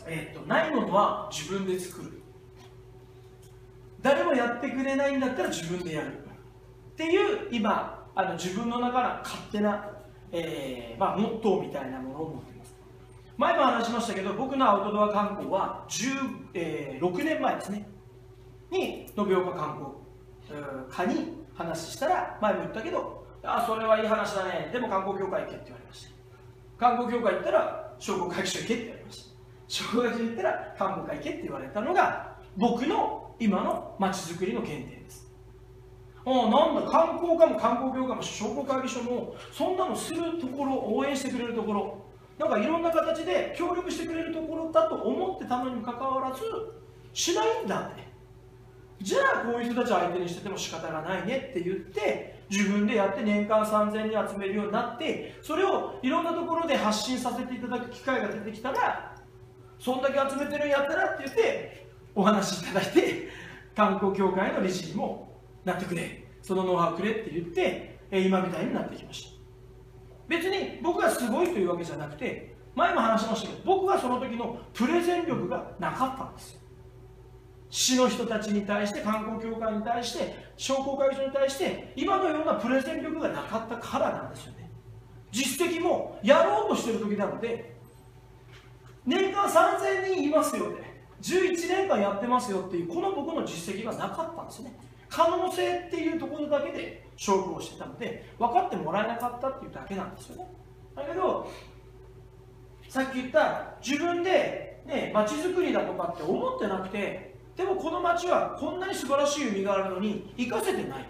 えーと、ないものは自分で作る。誰もやってくれないんだったら自分でやる。っていう今あの自分の中の勝手な、えーまあ、モットーみたいなものを持っています。前も話しましたけど僕のアウトドア観光は16、えー、年前ですね。に延岡観光課に話したら前も言ったけどあそれはいい話だね。でも観光協会行けって言われました。観光協会行ったら商工会議所行けって言われました。商工会議所行ったら観光会行けって言われたのが僕の今のまちづくりの原点です。あなんだ観光課も観光協会も商工会議所もそんなのするところ応援してくれるところ。なんかいろんな形で協力してくれるところだと思ってたのにもかかわらずしないんだって。じゃあこういう人たち相手にしてても仕方がないねって言って自分でやって年間3000人集めるようになってそれをいろんなところで発信させていただく機会が出てきたらそんだけ集めてるんやったらって言ってお話しいただいて観光協会の理事にもなってくれ。そのノウハウくれって言って今みたいになってきました。別に僕がすごいというわけじゃなくて前も話しましたけど僕はその時のプレゼン力がなかったんです市の人たちに対して観光協会に対して商工会議所に対して今のようなプレゼン力がなかったからなんですよね。実績もやろうとしてる時なので年間3000人いますよね。11年間やってますよっていうこの僕の実績がなかったんですね。可能性っていうところだけで勝負をしてたので分かってもらえなかったっていうだけなんですよね。だけどさっき言った自分でね街づくりだとかって思ってなくてでもこの街はこんなに素晴らしい海があるのに生かせてない。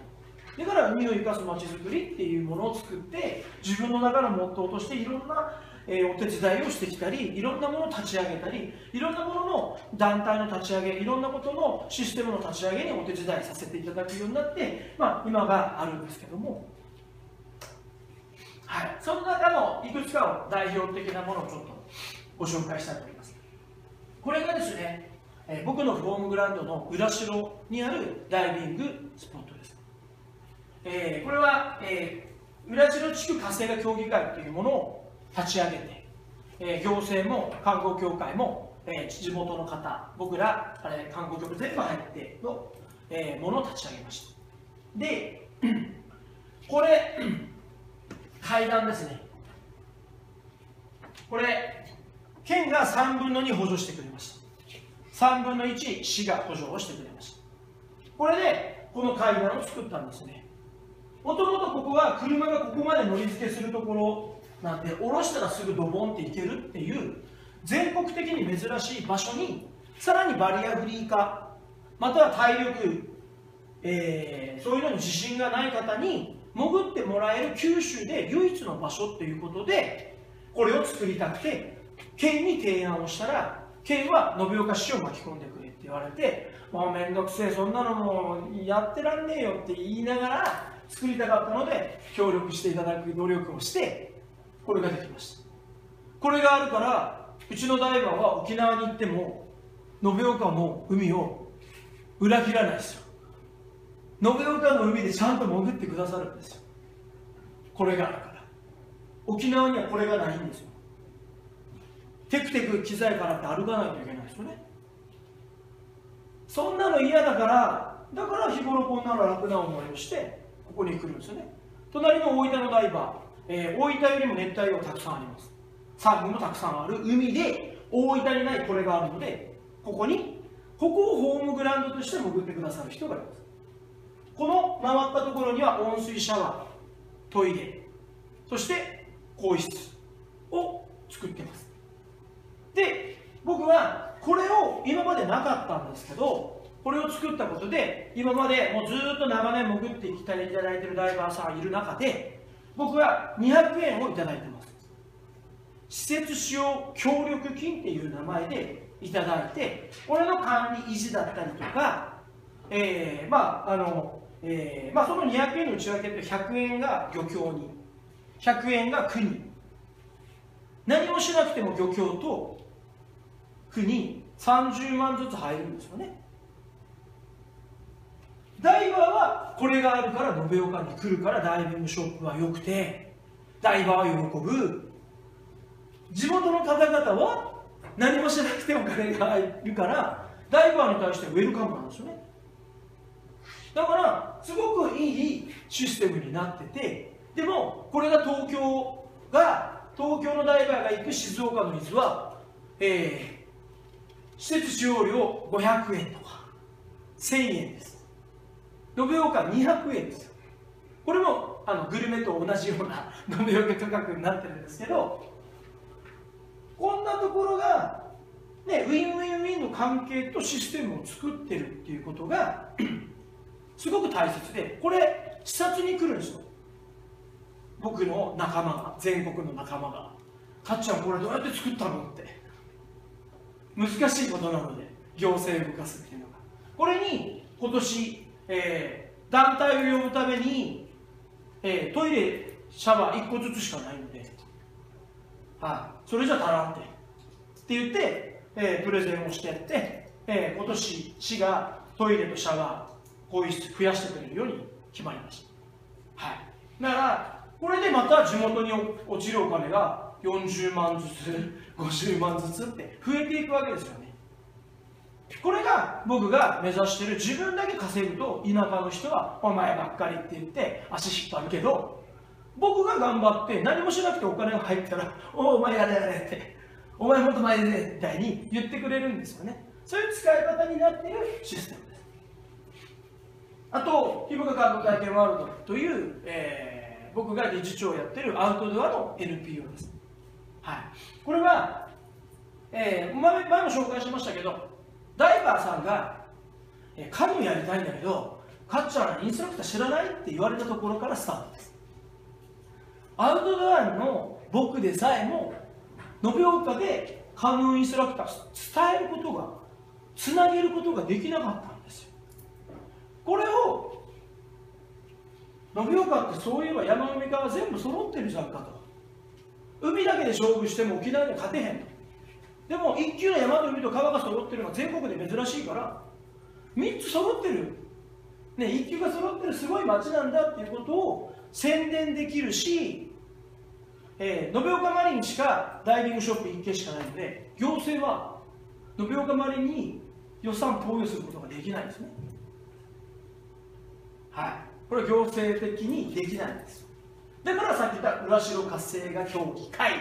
だから海を生かす街づくりっていうものを作って自分の中のモットーとしていろんなえお手伝いをしてきたりいろんなものを立ち上げたりいろんなものの団体の立ち上げいろんなことのシステムの立ち上げにお手伝いさせていただくようになって、まあ、今があるんですけども、はい、その中のいくつかを代表的なものをちょっとご紹介したいと思います。これがですね、え僕のホームグラウンドの裏城にあるダイビングスポットです、えー、これは、えー、裏城地区活性化協議会というものを立ち上げて、えー、行政も観光協会も、えー、地元の方僕らあれ観光局全部入っての、えー、ものを立ち上げました。で [clears throat] これ [clears throat] 階段ですね。これ県が3分の2補助してくれました。3分の1市が補助をしてくれました。これでこの階段を作ったんですね。もともとここは車がここまで乗り付けするところなんで下ろしたらすぐドボンっていけるっていう全国的に珍しい場所にさらにバリアフリー化または体力、えー、そういうのに自信がない方に潜ってもらえる九州で唯一の場所っていうことでこれを作りたくて県に提案をしたら県は延岡市を巻き込んでくれって言われてもうめんどくせえそんなのもうやってらんねえよって言いながら作りたかったので協力していただく努力をしてこれができました。これがあるからうちのダイバーは沖縄に行っても延岡も海を裏切らないですよ。延岡の海でちゃんと潜ってくださるんですよ。これがあるから。沖縄にはこれがないんですよ。テクテク機材からって歩かないといけないですよね。そんなの嫌だからだから日頃こんなの楽な思いをしてここに来るんですよね。隣の大分のダイバーえー、大分よりも熱帯魚がたくさんあります。サンゴもたくさんある。海で大分にないこれがあるのでここにここをホームグラウンドとして潜ってくださる人がいます。この回ったところには温水シャワートイレそして更衣室を作ってます。で僕はこれを今までなかったんですけどこれを作ったことで今までもうずっと長年潜ってきていただいてるダイバーさんがいる中で僕は200円をいただいてます。施設使用協力金っていう名前でいただいてこれの管理維持だったりとか、えー、まああの、えー、まあ、その200円の内訳って100円が漁協に100円が国。何もしなくても漁協と国30万ずつ入るんですよね。ダイバーはこれがあるから延岡に来るからダイビングショップは良くてダイバーは喜ぶ。地元の方々は何もしなくても金が入るからダイバーに対してウェルカムなんですよね。だからすごくいいシステムになっててでもこれが東京が東京のダイバーが行く静岡の水は、えー、施設使用料500円とか。1000円です。延岡200円ですよ。これもあのグルメと同じような [laughs] 延岡価格になってるんですけどこんなところが、ね、ウィンウィンウィンの関係とシステムを作ってるっていうことが [clears throat] すごく大切でこれ視察に来るんですよ。僕の仲間が全国の仲間が「かっちゃんこれどうやって作ったの?」って。難しいことなので行政を動かすっていうのが。これに今年えー、団体を呼ぶためにえー、トイレシャワー1個ずつしかないので、はい、それじゃ足らんって。って言って、えー、プレゼンをしてやって、えー、今年市がトイレとシャワー更衣室増やしてくれるように決まりました、はい、だからこれでまた地元に落ちるお金が40万ずつ50万ずつって増えていくわけですよね。これが僕が目指してる自分だけ稼ぐと田舎の人はお前ばっかりって言って足引っ張るけど僕が頑張って何もしなくてお金が入ったらおお前やれやれってお前もっと前でみたいに言ってくれるんですよね。そういう使い方になっているシステムです。あと日深カード体験ワールドという、えー、僕が理事長をやってるアウトドアの NPO です。はい。これは、えー、前前も紹介しましたけどダイバーさんが、えー、カヌーやりたいんだけどかっちゃんインストラクター知らないって言われたところからスタートです。アウトドアの僕でさえも延岡でカヌーインストラクター伝えることがつなげることができなかったんですよ。これを延岡ってそういえば山海側全部揃ってるじゃんかと。海だけで勝負しても沖縄で勝てへん。でも一級の山と海と川が揃ってるのは全国で珍しいから。3つ揃ってる、ね、一級が揃ってる。すごい町なんだっていうことを宣伝できるし、えー、延岡マリンしかダイビングショップ1軒しかないので行政は延岡マリンに予算投与することができないんですね。はい。これは行政的にできないんです。だからさっき言った浦城活性が協議会。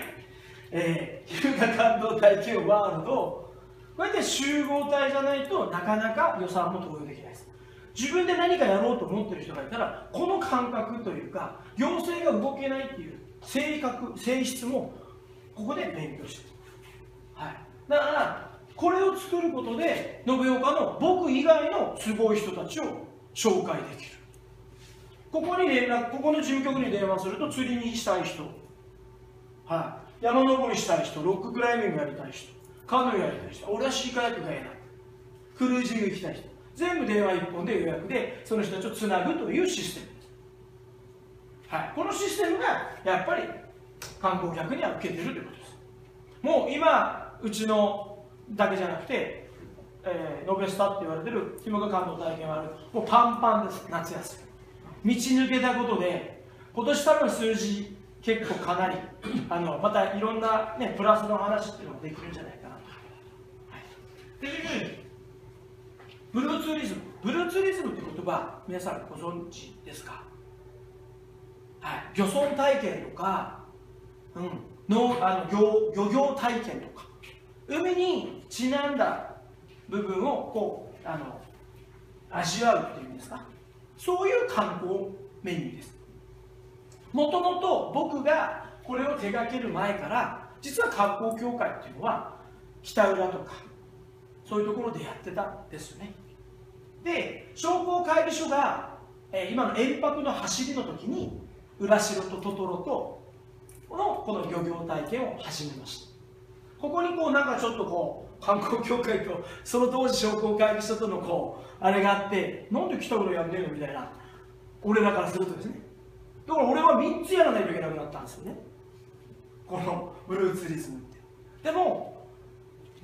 えー、優雅感動体験ワールド。こうやって集合体じゃないとなかなか予算も投与できないです。自分で何かやろうと思ってる人がいたらこの感覚というか行政が動けないっていう性格性質もここで勉強してる、はい、だからこれを作ることで延岡の僕以外のすごい人たちを紹介できる。ここに連絡ここの事務局に電話すると釣りにしたい人。はい。山登りしたい人ロッククライミングやりたい人。カヌーやりたい人。俺はシーカヤックがええな。クルージング行きたい人。全部電話1本で予約でその人たちをつなぐというシステムです、はい、このシステムがやっぱり観光客には受けてるということです。もう今うちのだけじゃなくて、えー、ノベスタって言われてるひもが感動体験はあるもうパンパンです。夏休み。道抜けたことで今年多分数字結構かなりあのまたいろんな、ね、プラスの話っていうのができるんじゃないかなと。はい、でブルーツーリズム。ブルーツーリズムって言葉皆さんご存知ですか、はい、漁村体験とか、うん、のあの漁漁業体験とか。海にちなんだ部分をこうあの味わうっていうんですか？そういう観光メニューです。もともと僕がこれを手掛ける前から実は観光協会っていうのは北浦とかそういうところでやってたんですよね。で商工会議所が、え、今の延泊の走りの時に浦城とトトロとこのこの漁業体験を始めました。ここにこうなんかちょっとこう観光協会とその当時商工会議所とのこうあれがあってなんで北浦やんねえのみたいな俺らからするとですね。だから俺は3つやらないといけなくなったんですよね。このブルーツリズムって。でも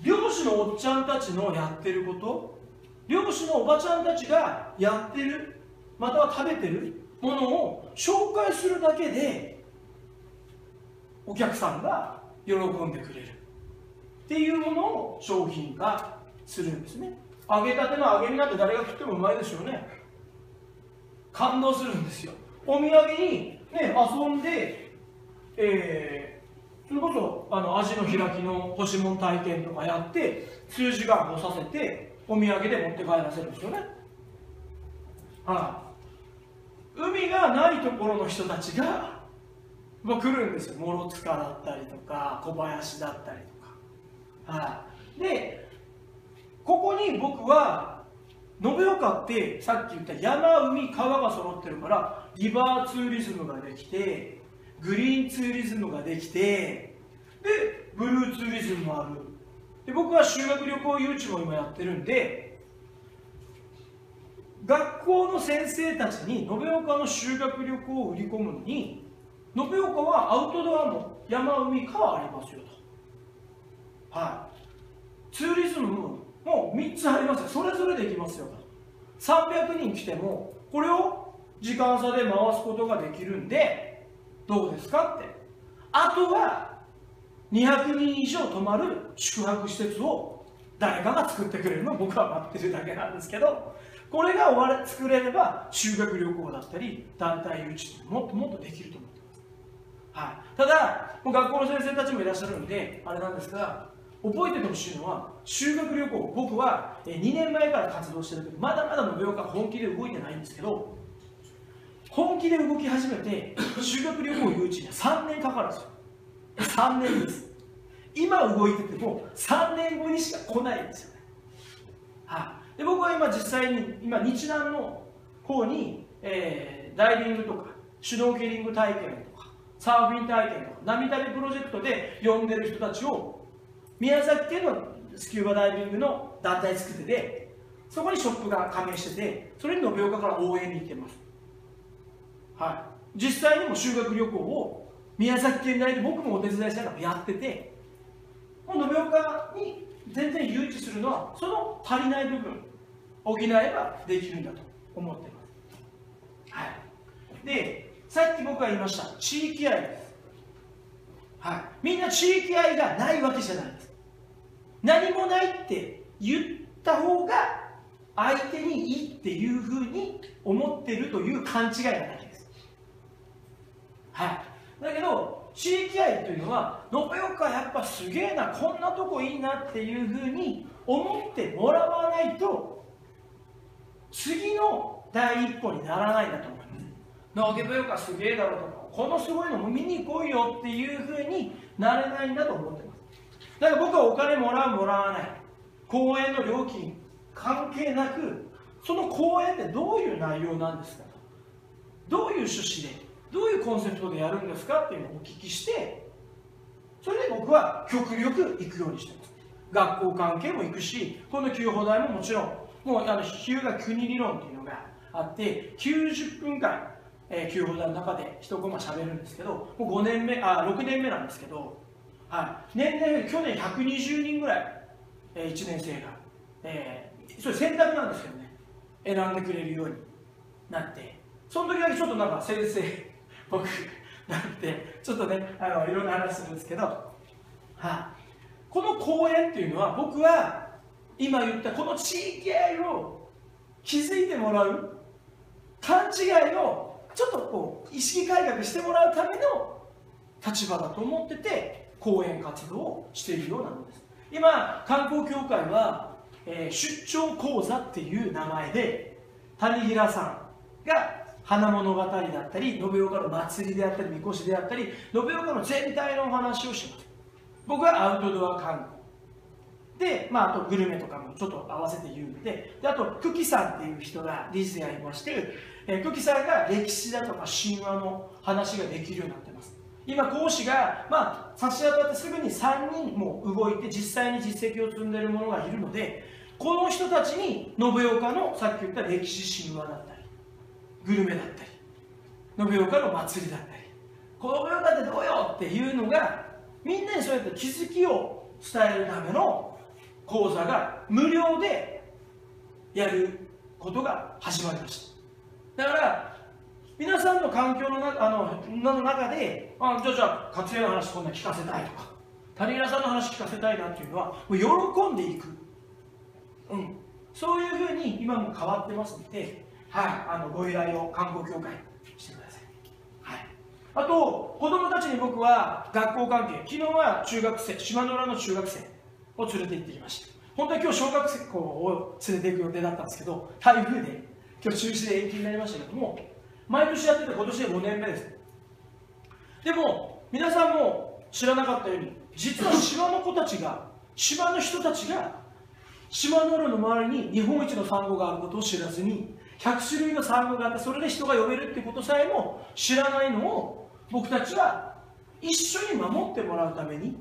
漁師のおっちゃんたちのやってること漁師のおばちゃんたちがやってるまたは食べてるものを紹介するだけでお客さんが喜んでくれる。っていうものを商品化するんですね。揚げたての揚げになって誰が食ってもうまいでしょうね。感動するんですよ。お土産に、ね、遊んで、えー、それこそあの味の開きの干し物体験とかやって数時間干させてお土産で持って帰らせるんですよね。はい。海がないところの人たちが、まあ、来るんですよ。諸塚だったりとか小林だったりとか。はい。でここに僕は延岡ってさっき言った山海川が揃ってるからリバーツーリズムができてグリーンツーリズムができてでブルーツーリズムもある。で僕は修学旅行誘致も今やってるんで学校の先生たちに延岡の修学旅行を売り込むのに延岡はアウトドアも山海川ありますよと。はい。ツーリズムもう3つありますよ。それぞれできますよ。300人来てもこれを時間差で回すことができるんでどうですかって。あとは200人以上泊まる宿泊施設を誰かが作ってくれるの僕は待ってるだけなんですけどこれが終われ作れれば修学旅行だったり団体誘致ってもっともっとできると思ってます、はい、ただ学校の先生たちもいらっしゃるんであれなんですが覚えててほしいのは修学旅行僕は2年前から活動してるけどまだまだ延岡本気で動いてないんですけど本気で動き始めて修学旅行誘致には3年かかるんですよ。3年です。今動いてても3年後にしか来ないんですよね、はい、で僕は今実際に今日南の方に、えー、ダイビングとかシュノーケリング体験とかサーフィン体験とか波旅プロジェクトで呼んでる人たちを宮崎県のスキューバダイビングの団体作っててそこにショップが加盟しててそれに延岡から応援に行ってます。はい。実際にも修学旅行を宮崎県内で僕もお手伝いしながらやってて延岡に全然誘致するのはその足りない部分補えばできるんだと思ってます。はい。でさっき僕が言いました地域愛です。はい。みんな地域愛がないわけじゃない。何もないって言った方が相手にいいっていうふうに思ってるという勘違いなだけです。はい。だけど、地域愛というのは、延岡やっぱすげえな、こんなとこいいなっていうふうに思ってもらわないと、次の第一歩にならないんだと思います。延岡すげえだろうとか、このすごいのも見に来いよっていうふうになれないんだと思ってます。だから僕はお金もらうもらわない。公演の料金関係なくその公演ってどういう内容なんですかと。どういう趣旨でどういうコンセプトでやるんですかっていうのをお聞きしてそれで僕は極力行くようにしてます。学校関係も行くしこの給放題ももちろんもうあの日向国理論っていうのがあって90分間、えー、給放題の中で一コマしゃべるんですけどもう5年目あ6年目なんですけどはい、年々去年120人ぐらい、えー、1年生が、えー、それ選択なんですけどね。選んでくれるようになって。その時だけちょっとなんか先生 [laughs] 僕なってちょっとねあのいろんな話するんですけど、はい、この公演っていうのは僕は今言ったこの地域愛を気づいてもらう勘違いをちょっとこう意識改革してもらうための立場だと思ってて講演活動をしているようなんです。今観光協会は、えー、出張講座っていう名前で谷平さんが花物語だったり延岡の祭りであったりみこしであったり延岡の全体のお話をします。僕はアウトドア観光。で、まあ、あとグルメとかもちょっと合わせて言うのでであと久喜さんっていう人が理事でありまして、えー、久喜さんが歴史だとか神話の話ができるようになってます今講師が、まあ、差し当たってすぐに3人も動いて実際に実績を積んでいる者がいるのでこの人たちに延岡のさっき言った歴史神話だったりグルメだったり延岡の祭りだったりこの延岡ってどうよっていうのがみんなにそうやって気づきを伝えるための講座が無料でやることが始まりました。だから皆さんの環境の中あのの中であじゃあじゃあ活用の話こんな聞かせたいとか谷平さんの話聞かせたいなっていうのはもう喜んでいく、うん、そういうふうに今も変わってますので、はい、あのご依頼を観光協会してください、はい、あと子供たちに僕は学校関係。昨日は中学生島野浦の中学生を連れて行ってきました。本当は今日小学生校を連れて行く予定だったんですけど台風で今日中止で延期になりましたけども毎年やってて今年で5年目です。でも皆さんも知らなかったように実は島の子たちが島の人たちが島の浦の周りに日本一のサンゴがあることを知らずに100種類のサンゴがあってそれで人が呼べるってことさえも知らないのを僕たちは一緒に守ってもらうために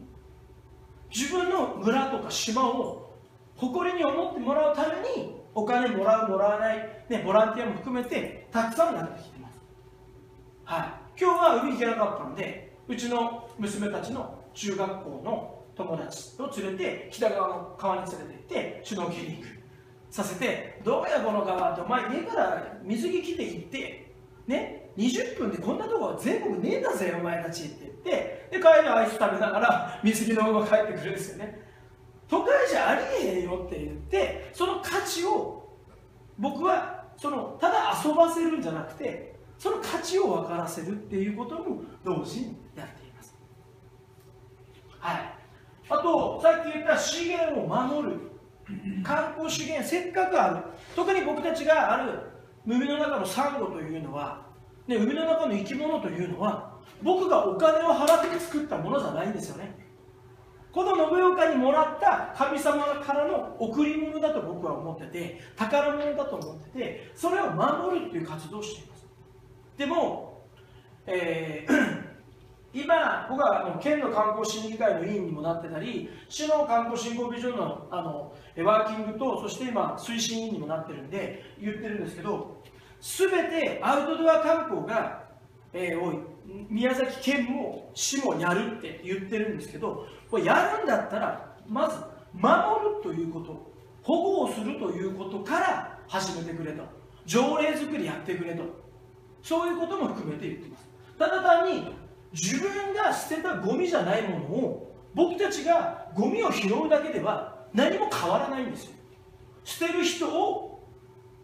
自分の村とか島を誇りに思ってもらうためにお金もらうもらわない、ね、ボランティアも含めてたくさんなってきて、はい、今日は海行けなかったんでうちの娘たちの中学校の友達を連れて北側の川に連れて行ってシュノーケリングさせてどうやこの川ってお前家から水着着て行ってね20分でこんなとこは全国ねえんだぜお前たちって言って。で帰りアイス食べながら水着のまま帰ってくるんですよね。都会じゃありえへんよって言ってその価値を僕はそのただ遊ばせるんじゃなくてその価値を分からせるっていうことも同時にやっています。はい。あとさっき言った資源を守る。観光資源せっかくある特に僕たちがある海の中のサンゴというのは、ね、海の中の生き物というのは僕がお金を払って作ったものじゃないんですよね。この延岡にもらった神様からの贈り物だと僕は思ってて宝物だと思っててそれを守るっていう活動をしています。でも、えー [clears throat] 今、僕はあの県の観光審議会の委員にもなってたり、市の観光振興ビジョンのあのワーキングと、そして今、推進委員にもなってるんで、言ってるんですけど、すべてアウトドア観光が、えー、多い、宮崎県も市もやるって言ってるんですけど、これやるんだったら、まず守るということ、保護をするということから始めてくれと、条例作りやってくれと、そういうことも含めて言ってます。ただ単に自分が捨てたゴミじゃないものを僕たちがゴミを拾うだけでは何も変わらないんですよ。捨てる人を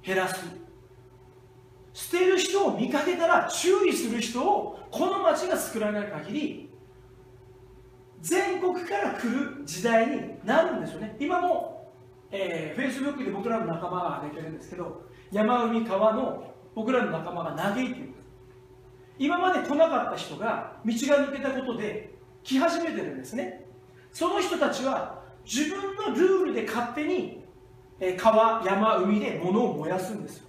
減らす。捨てる人を見かけたら注意する人をこの町が作らない限り全国から来る時代になるんですよね。今も、えー、Facebook で僕らの仲間が出てるんですけど山海川の僕らの仲間が嘆いている。今まで来なかった人が道が抜けたことで来始めてるんですね。その人たちは自分のルールで勝手に川山海で物を燃やすんですよ。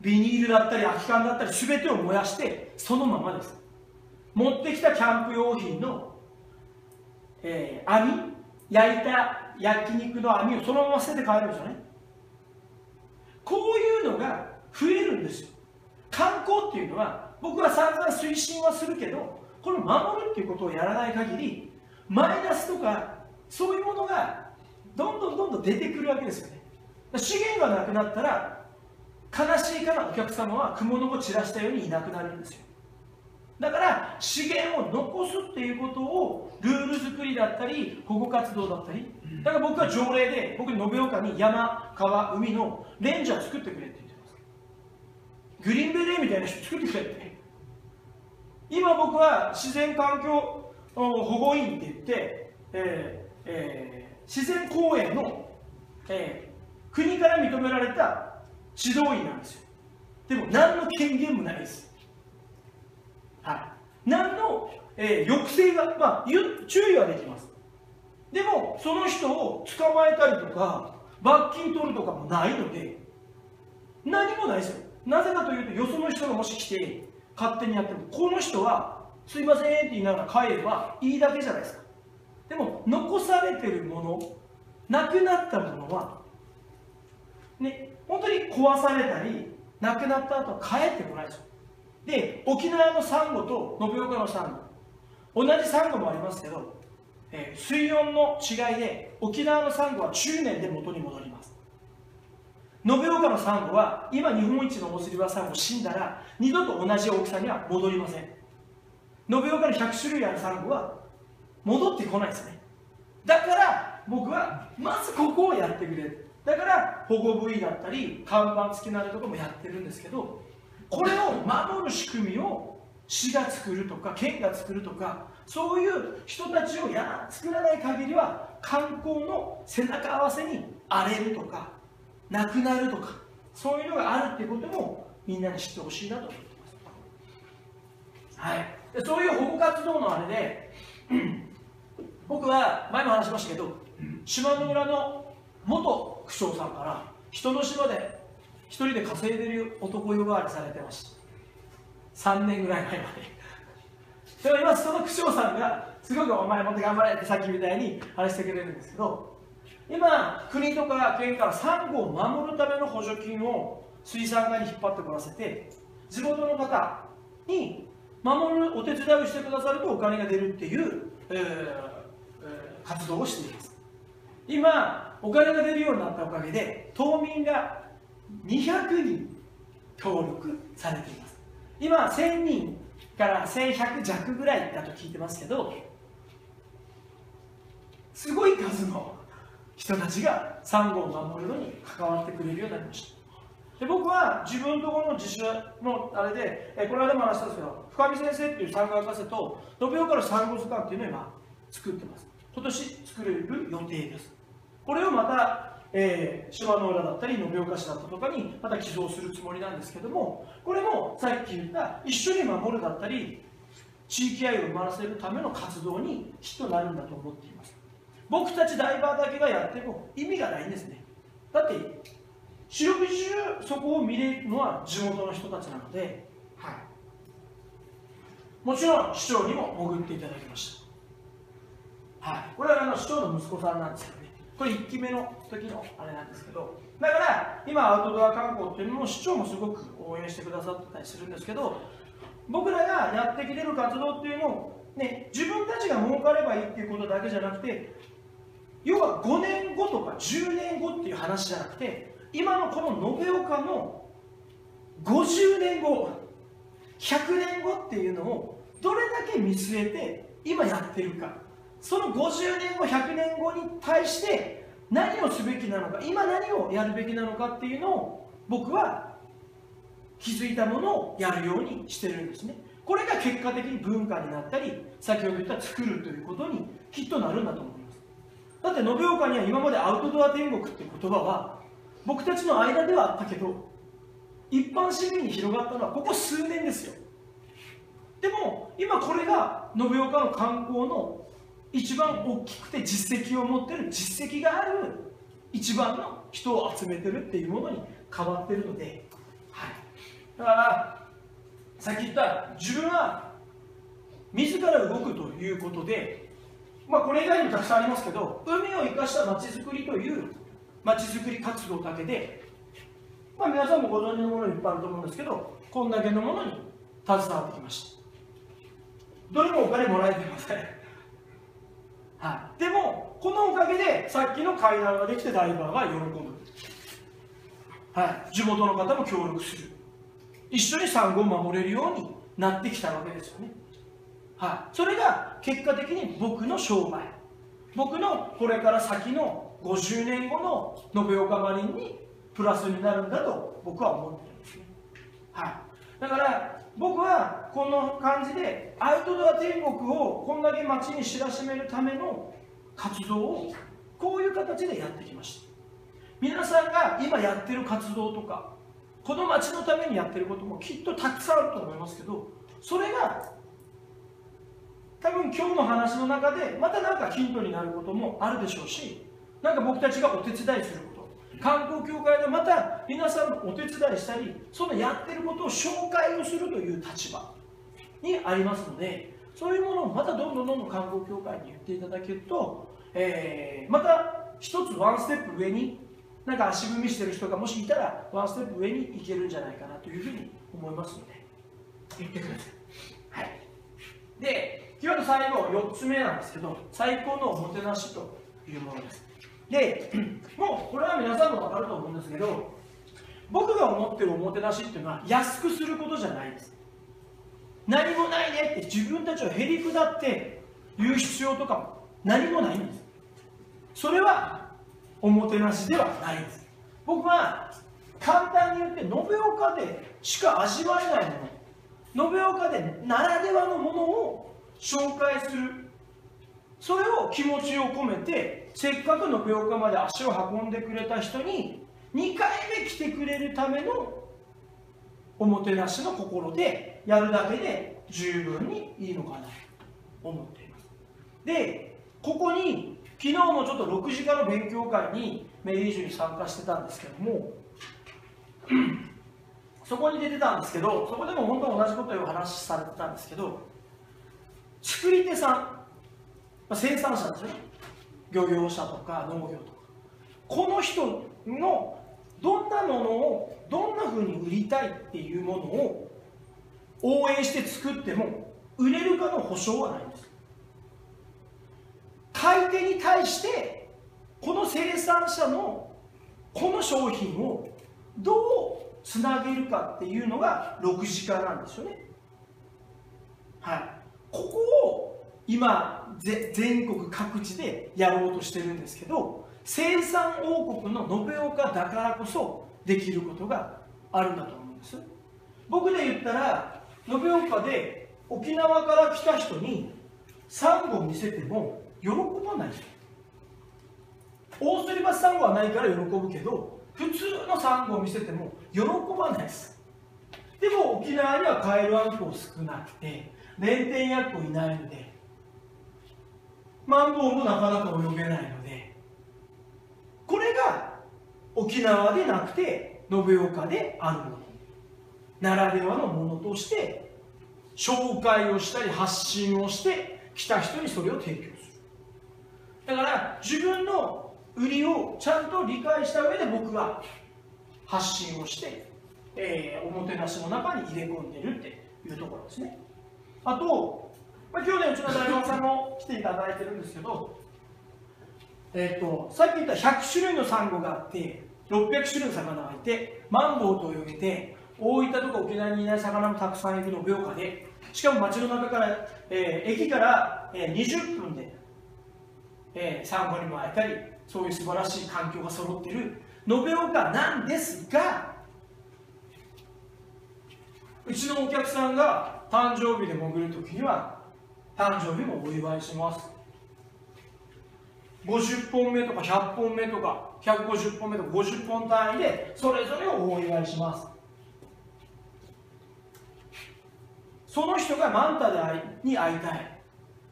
ビニールだったり空き缶だったり全てを燃やしてそのままです。持ってきたキャンプ用品の、えー、網焼いた焼肉の網をそのまま捨てて帰るんですよね。こういうのが増えるんですよ。観光っていうのは僕は散々推進はするけどこの守るっていうことをやらない限りマイナスとかそういうものがどんどんどんどん出てくるわけですよね。資源がなくなったら悲しいからお客様は蜘蛛の子散らしたようにいなくなるんですよ。だから資源を残すっていうことをルール作りだったり保護活動だったり。だから僕は条例で僕延岡に山川海のレンジャーを作ってくれってグリーンベレーみたいな人作ってくれって今僕は自然環境保護員って言って、えーえー、自然公園の、えー、国から認められた指導員なんですよ。でも何の権限もないです。はい。何の、えー、抑制が、まあ、注意はできます。でもその人を捕まえたりとか罰金取るとかもないので何もないですよ。なぜかというとよその人がもし来て勝手にやってもこの人はすいませんって言いながら帰ればいいだけじゃないですか。でも残されてるものなくなったものはね本当に壊されたりなくなった後は帰ってこないですよ。で沖縄のサンゴと延岡のサンゴ。同じサンゴもありますけど、えー、水温の違いで沖縄のサンゴは中年で元に戻ります。延岡のサンゴは今日本一のオオスリバサンゴ死んだら二度と同じ大きさには戻りません。延岡の100種類あるサンゴは戻ってこないですね。だから僕はまずここをやってくれ。だから保護部位だったり看板付きなどとかもやってるんですけどこれを守る仕組みを市が作るとか県が作るとかそういう人たちをや作らない限りは観光の背中合わせに荒れるとかなくなるとかそういうのがあるってこともみんなに知ってほしいなと思ってます、はい、そういう保護活動のあれで、僕は前も話しましたけど島の村の元区長さんから人の島で一人で稼いでる男呼ばわりされてました3年ぐらい前まで。でも今その区長さんがすごくお前もっと頑張れってさっきみたいに話してくれるんですけど今国とか県からサンゴを守るための補助金を水産課に引っ張ってこらせて地元の方に守るお手伝いをしてくださるとお金が出るっていう、活動をしています。今お金が出るようになったおかげで島民が200人登録されています。今1000人から1100弱ぐらいだと聞いてますけどすごい数の人たちがサンゴを守るのに関わってくれるようになりました。で僕は自分のところの自主のあれで、えこの間も話したんですけど深見先生っていうサンゴ博士と延岡のサンゴ図鑑っていうのを今作ってます。今年作れる予定です。これをまた、えー、島の浦だったり延岡市だったとかにまた寄贈するつもりなんですけどもこれもさっき言った一緒に守るだったり地域愛を生ませるための活動にきっとなるんだと思っています。僕たちダイバーだけがやっても意味がないんですね。だって四六時中そこを見れるのは地元の人たちなので、はい、もちろん市長にも潜っていただきました。はい。これはあの市長の息子さんなんですけどね。これ1期目の時のあれなんですけどだから今アウトドア観光っていうのも市長もすごく応援してくださってたりするんですけど僕らがやってきてる活動っていうのを、ね、自分たちが儲かればいいっていうことだけじゃなくて要は5年後とか10年後っていう話じゃなくて今のこの延岡の50年後100年後っていうのをどれだけ見据えて今やってるか。その50年後100年後に対して何をすべきなのか今何をやるべきなのかっていうのを僕は気づいたものをやるようにしてるんですね。これが結果的に文化になったり先ほど言った作るということにきっとなるんだと思いますだって延岡には今までアウトドア天国って言葉は僕たちの間ではあったけど一般市民に広がったのはここ数年ですよ。でも今これが延岡の観光の一番大きくて実績を持ってる実績がある一番の人を集めてるっていうものに変わってるので、はい、だからさっき言った自分は自ら動くということでまあ、これ以外にもたくさんありますけど海を生かしたまちづくりというまちづくり活動だけで、まあ、皆さんもご存知のものいっぱいあると思うんですけどこんだけのものに携わってきました。どれもお金もらえてません、はい、でもこのおかげでさっきの階段ができてダイバーが喜ぶ、はい、地元の方も協力する。一緒に産後を守れるようになってきたわけですよね。はい、それが結果的に僕の商売。僕のこれから先の50年後の延岡マリンにプラスになるんだと僕は思ってるんですね、はい、だから僕はこの感じでアウトドア天国をこんだけ街に知らしめるための活動をこういう形でやってきました。皆さんが今やってる活動とかこの街のためにやってることもきっとたくさんあると思いますけどそれが多分今日の話の中でまた何かヒントになることもあるでしょうしなんか僕たちがお手伝いすること。観光協会でまた皆さんのお手伝いしたりそのやってることを紹介をするという立場にありますのでそういうものをまたどんどんどんどん観光協会に言っていただけると、えー、また一つワンステップ上になんか足踏みしてる人がもしいたらワンステップ上に行けるんじゃないかなというふうに思いますので。言ってください。はい、でいわゆる最後4つ目なんですけど最高のおもてなしというものです。で [clears throat] もうこれは皆さんも分かると思うんですけど僕が思ってるおもてなしっていうのは安くすることじゃないです。何もないねって自分たちをへりくだって言う必要とかも何もないんです。それはおもてなしではないです。僕は簡単に言って延岡でしか味わえないもの延岡でならではのものを紹介する。それを気持ちを込めてせっかくの病家まで足を運んでくれた人に2回目来てくれるためのおもてなしの心でやるだけで十分にいいのかなと思っています。でここに昨日もちょっと6時間の勉強会に明治に参加してたんですけどもそこに出てたんですけどそこでも本当同じことをお話しされてたんですけど作り手さん、まあ、生産者ですね漁業者とか農業とか。この人のどんなものをどんなふうに売りたいっていうものを応援して作っても売れるかの保証はないんです。買い手に対してこの生産者のこの商品をどうつなげるかっていうのが6次化なんですよね。はい。ここを今全国各地でやろうとしてるんですけど生産王国の延岡だからこそできることがあるんだと思うんです。僕で言ったら延岡で沖縄から来た人にサンゴを見せても喜ばないですよオースリバスサンゴはないから喜ぶけど普通のサンゴを見せても喜ばないです。でも沖縄にはカエルアンコウ少なくて連天ヤッコいないのでマンボウもなかなか泳げないのでこれが沖縄でなくて延岡であるものならではのものとして紹介をしたり発信をして来た人にそれを提供する。だから自分の売りをちゃんと理解した上で僕は発信をして、えー、おもてなしの中に入れ込んでるっていうところですね。あと、まあ、今日ねうちの大学さんも来ていただいてるんですけどえっ、ー、とさっき言った100種類のサンゴがあって600種類の魚がいてマンボウと泳げて大分とか沖縄にいない魚もたくさんいるの秒間でしかも街の中から、えー、駅から、えー、20分で、えー、サンゴにも会えたりそういう素晴らしい環境が揃っている。延岡なんですがうちのお客さんが誕生日で潜るときには誕生日もお祝いします。50本目とか100本目とか150本目とか50本単位でそれぞれをお祝いします。その人がマンタでに会いたい。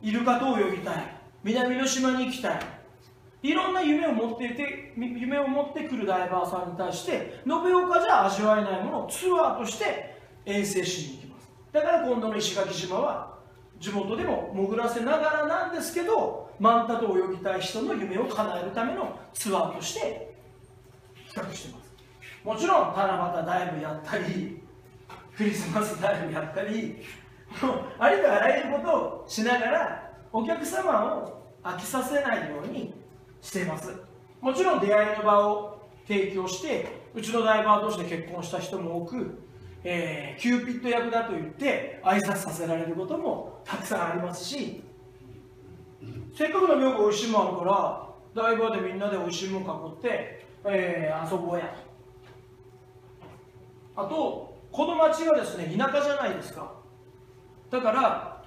イルカと泳ぎたい。南の島に行きたい。いろんな夢を持っていて夢を持ってくるダイバーさんに対して延岡じゃ味わえないものをツアーとして遠征しに行きますだから今度の石垣島は地元でも潜らせながらなんですけどマンタと泳ぎたい人の夢を叶えるためのツアーとして企画してます。もちろん七夕ダイブやったりクリスマスダイブやったりもう [laughs] ありとあらゆることをしながらお客様を飽きさせないようにしています。もちろん出会いの場を提供してうちのダイバー同士で結婚した人も多く、えー、キューピッド役だと言って挨拶させられることもたくさんありますしせっかく延岡美味しいもんあるからダイバーでみんなで美味しいもん囲って、えー、遊ぼうや。あとこの町はですね田舎じゃないですか。だから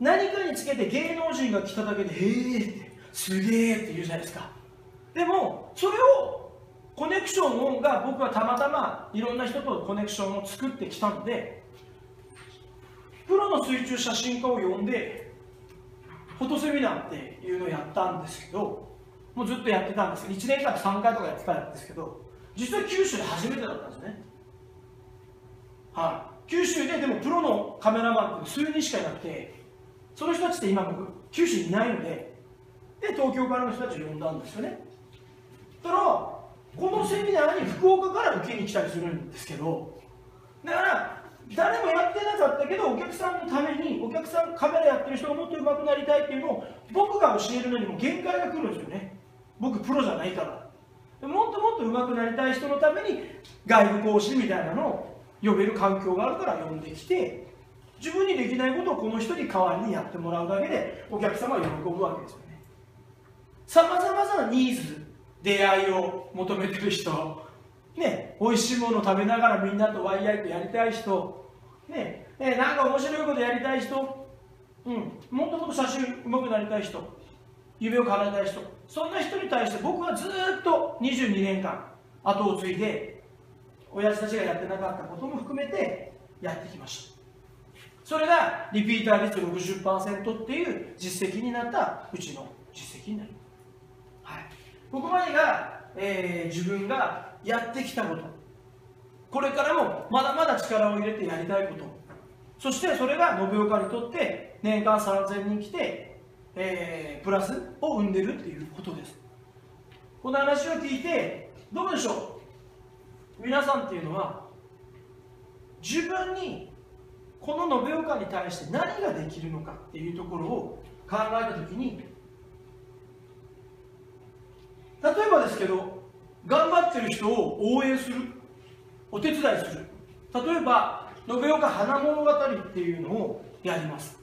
何かにつけて芸能人が来ただけで「へえ」って「すげえ」って言うじゃないですか。でもそれをコネクションが僕はたまたまいろんな人とコネクションを作ってきたのでプロの水中写真家を呼んでフォトセミナーっていうのをやったんですけどもうずっとやってたんです。けど1年間3回とかやってたんですけど実は九州で初めてだったんですね。はい、九州ででもプロのカメラマンって数人しかいなくてその人たちって今僕九州にいないのでで東京からの人たちを呼んだんですよね。だからこのセミナーに福岡から受けに来たりするんですけどだから誰もやってなかったけどお客さんのためにお客さんカメラやってる人がもっと上手くなりたいっていうのを僕が教えるのにも限界が来るんですよね。僕プロじゃないからもっともっと上手くなりたい人のために外部講師みたいなのを呼べる環境があるから呼んできて自分にできないことをこの人に代わりにやってもらうだけでお客様は喜ぶわけですよね。さまざまなニーズ。出会いを求めてる人。ね美味しいもの食べながらみんなとワイワイとやりたい人。ねねなんか面白いことやりたい人。うんもっともっと写真うまくなりたい人。夢を叶えたい人。そんな人に対して僕はずっと22年間後を継いで親父たちがやってなかったことも含めてやってきました。それがリピーター率60%っていう実績になったうちの実績になります、はい、ここまでが、えー、自分がやってきたこと。これからもまだまだ力を入れてやりたいこと。そしてそれが延岡にとって年間3000人来て、えー、プラスを生んでるっていうことです。この話を聞いてどうでしょう？皆さんっていうのは自分にこの延岡に対して何ができるのかっていうところを考えた時に例えばですけど頑張ってる人を応援する。お手伝いする。例えば延岡花物語っていうのをやります。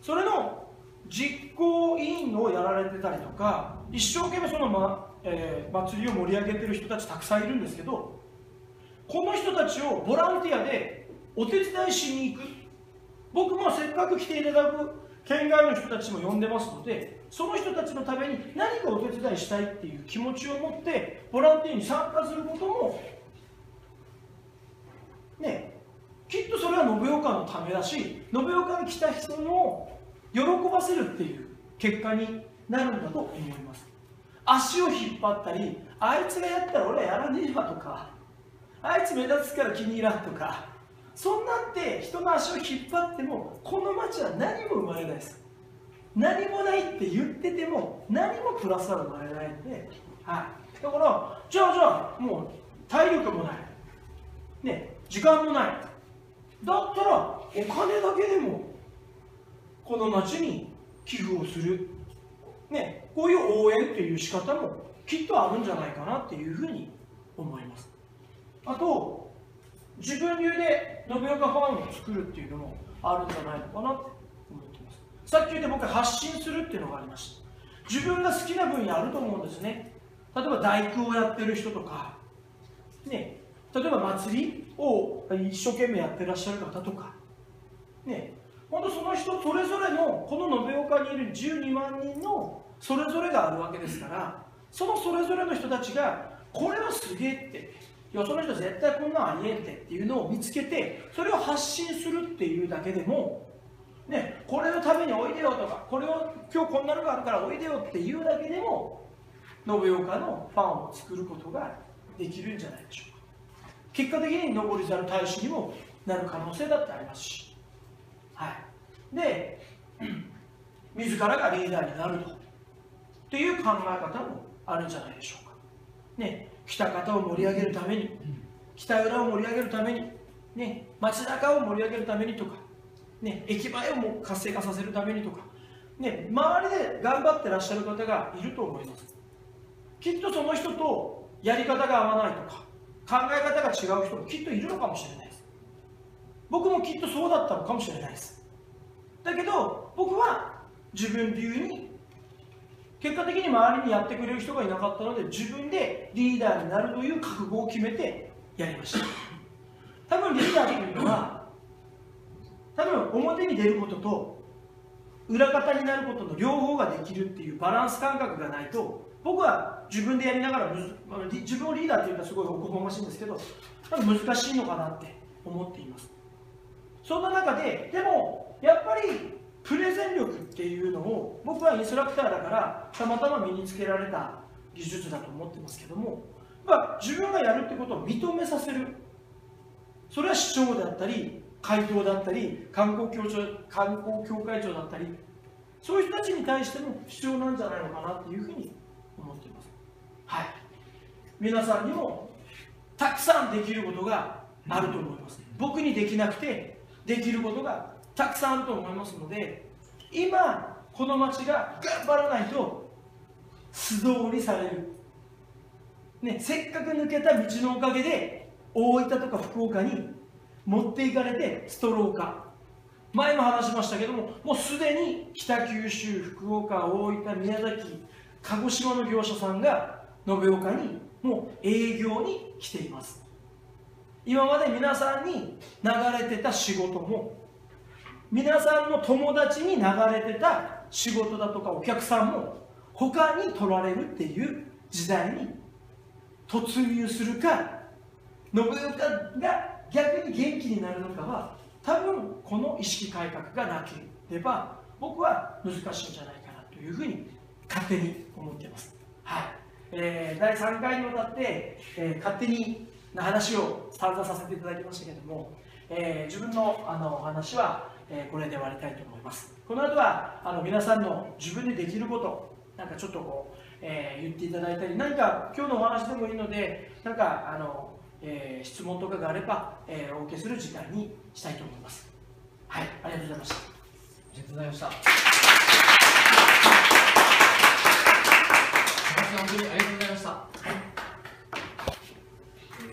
それの実行委員をやられてたりとか一生懸命その、まえー、祭りを盛り上げてる人たちたくさんいるんですけどこの人たちをボランティアでお手伝いしに行く。僕もせっかく来ていただく県外の人たちも呼んでますのでその人たちのために何かお手伝いしたいっていう気持ちを持ってボランティアに参加することもねきっとそれは延岡のためだし延岡に来た人の喜ばせるっていう結果になるんだと思います。足を引っ張ったりあいつがやったら俺はやらねえわとかあいつ目立つから気に入らんとかそんなんて人の足を引っ張ってもこの町は何も生まれないです。何もないって言ってても何もプラスは生まれないんで、はい、だからじゃあじゃあもう体力もない。ね時間もない。だったらお金だけでもこの町に寄付をする、ね、こういう応援っていう仕方もきっとあるんじゃないかなっていうふうに思います。あと自分流で延岡ファンを作るっていうのもあるんじゃないのかなって思ってます。さっき言った僕発信するっていうのがありました。自分が好きな分野あると思うんですね。例えば大工をやってる人とかね例えば祭りを一生懸命やってらっしゃる方とかね本当その人それぞれのこの延岡にいる12万人のそれぞれがあるわけですからそのそれぞれの人たちがこれはすげえっていやその人絶対こんなんありえんってっていうのを見つけてそれを発信するっていうだけでもね、これのためにおいでよとかこれを今日こんなのがあるからおいでよっていうだけでも延岡のファンを作ることができるんじゃないでしょうか。結果的に上り猿大使にもなる可能性だってありますし。はい、で [clears throat] 自らがリーダーになると。っていう考え方もあるんじゃないでしょうか、ね、北方を盛り上げるために北浦を盛り上げるために、ね、街中を盛り上げるためにとか、ね、駅前をも活性化させるためにとか、ね、周りで頑張ってらっしゃる方がいると思います。きっとその人とやり方が合わないとか考え方が違う人もきっといるのかもしれないです。僕もきっとそうだったのかもしれないです。だけど僕は自分流に結果的に周りにやってくれる人がいなかったので自分でリーダーになるという覚悟を決めてやりました。多分リーダーというのは多分表に出ることと裏方になることの両方ができるっていうバランス感覚がないと僕は自分でやりながら自分をリーダーって言ったらすごいおこがましいんですけど多分難しいのかなって思っています。そんな中ででもやっぱりプレゼン力っていうのを僕はインストラクターだからたまたま身につけられた技術だと思ってますけども、まあ、自分がやるってことを認めさせる。それは市長だったり会頭だったり観光協観光協会長だったりそういう人たちに対しても必要なんじゃないのかなっていうふうに思っています。はい。皆さんにもたくさんできることがあると思います。僕にできなくてできることがたくさんあると思いますので今この町が頑張らないと素通りされる、ね、せっかく抜けた道のおかげで大分とか福岡に持っていかれてストローカー。前も話しましたけどももうすでに北九州福岡大分宮崎鹿児島の業者さんが延岡にもう営業に来ています。今まで皆さんに流れてた仕事も皆さんの友達に流れてた仕事だとかお客さんも他に取られるっていう時代に突入するか信岡が逆に元気になるのかは多分この意識改革がなければ僕は難しいんじゃないかなというふうに勝手に思っています。はいえー、第3回にわたって、えー、勝手に話を散々させていただきましたけれども、えー、自分のあのお話は、えー、これで終わりたいと思います。この後はあの皆さんの自分でできることなんかちょっとこう、えー言っていただいたり何か今日のお話でもいいのでなんかあの、えー質問とかがあれば、えーお受けする時間にしたいと思います。はいありがとうございました。ありがとうございました。本当にありがとうございました。えー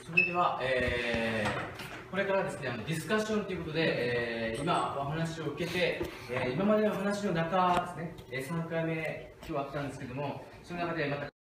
それでは、えーこれからですね、あのディスカッションということで、えー今お話を受けて、えー今までの話の中ですね、え3回目今日あったんですけども、その中でまた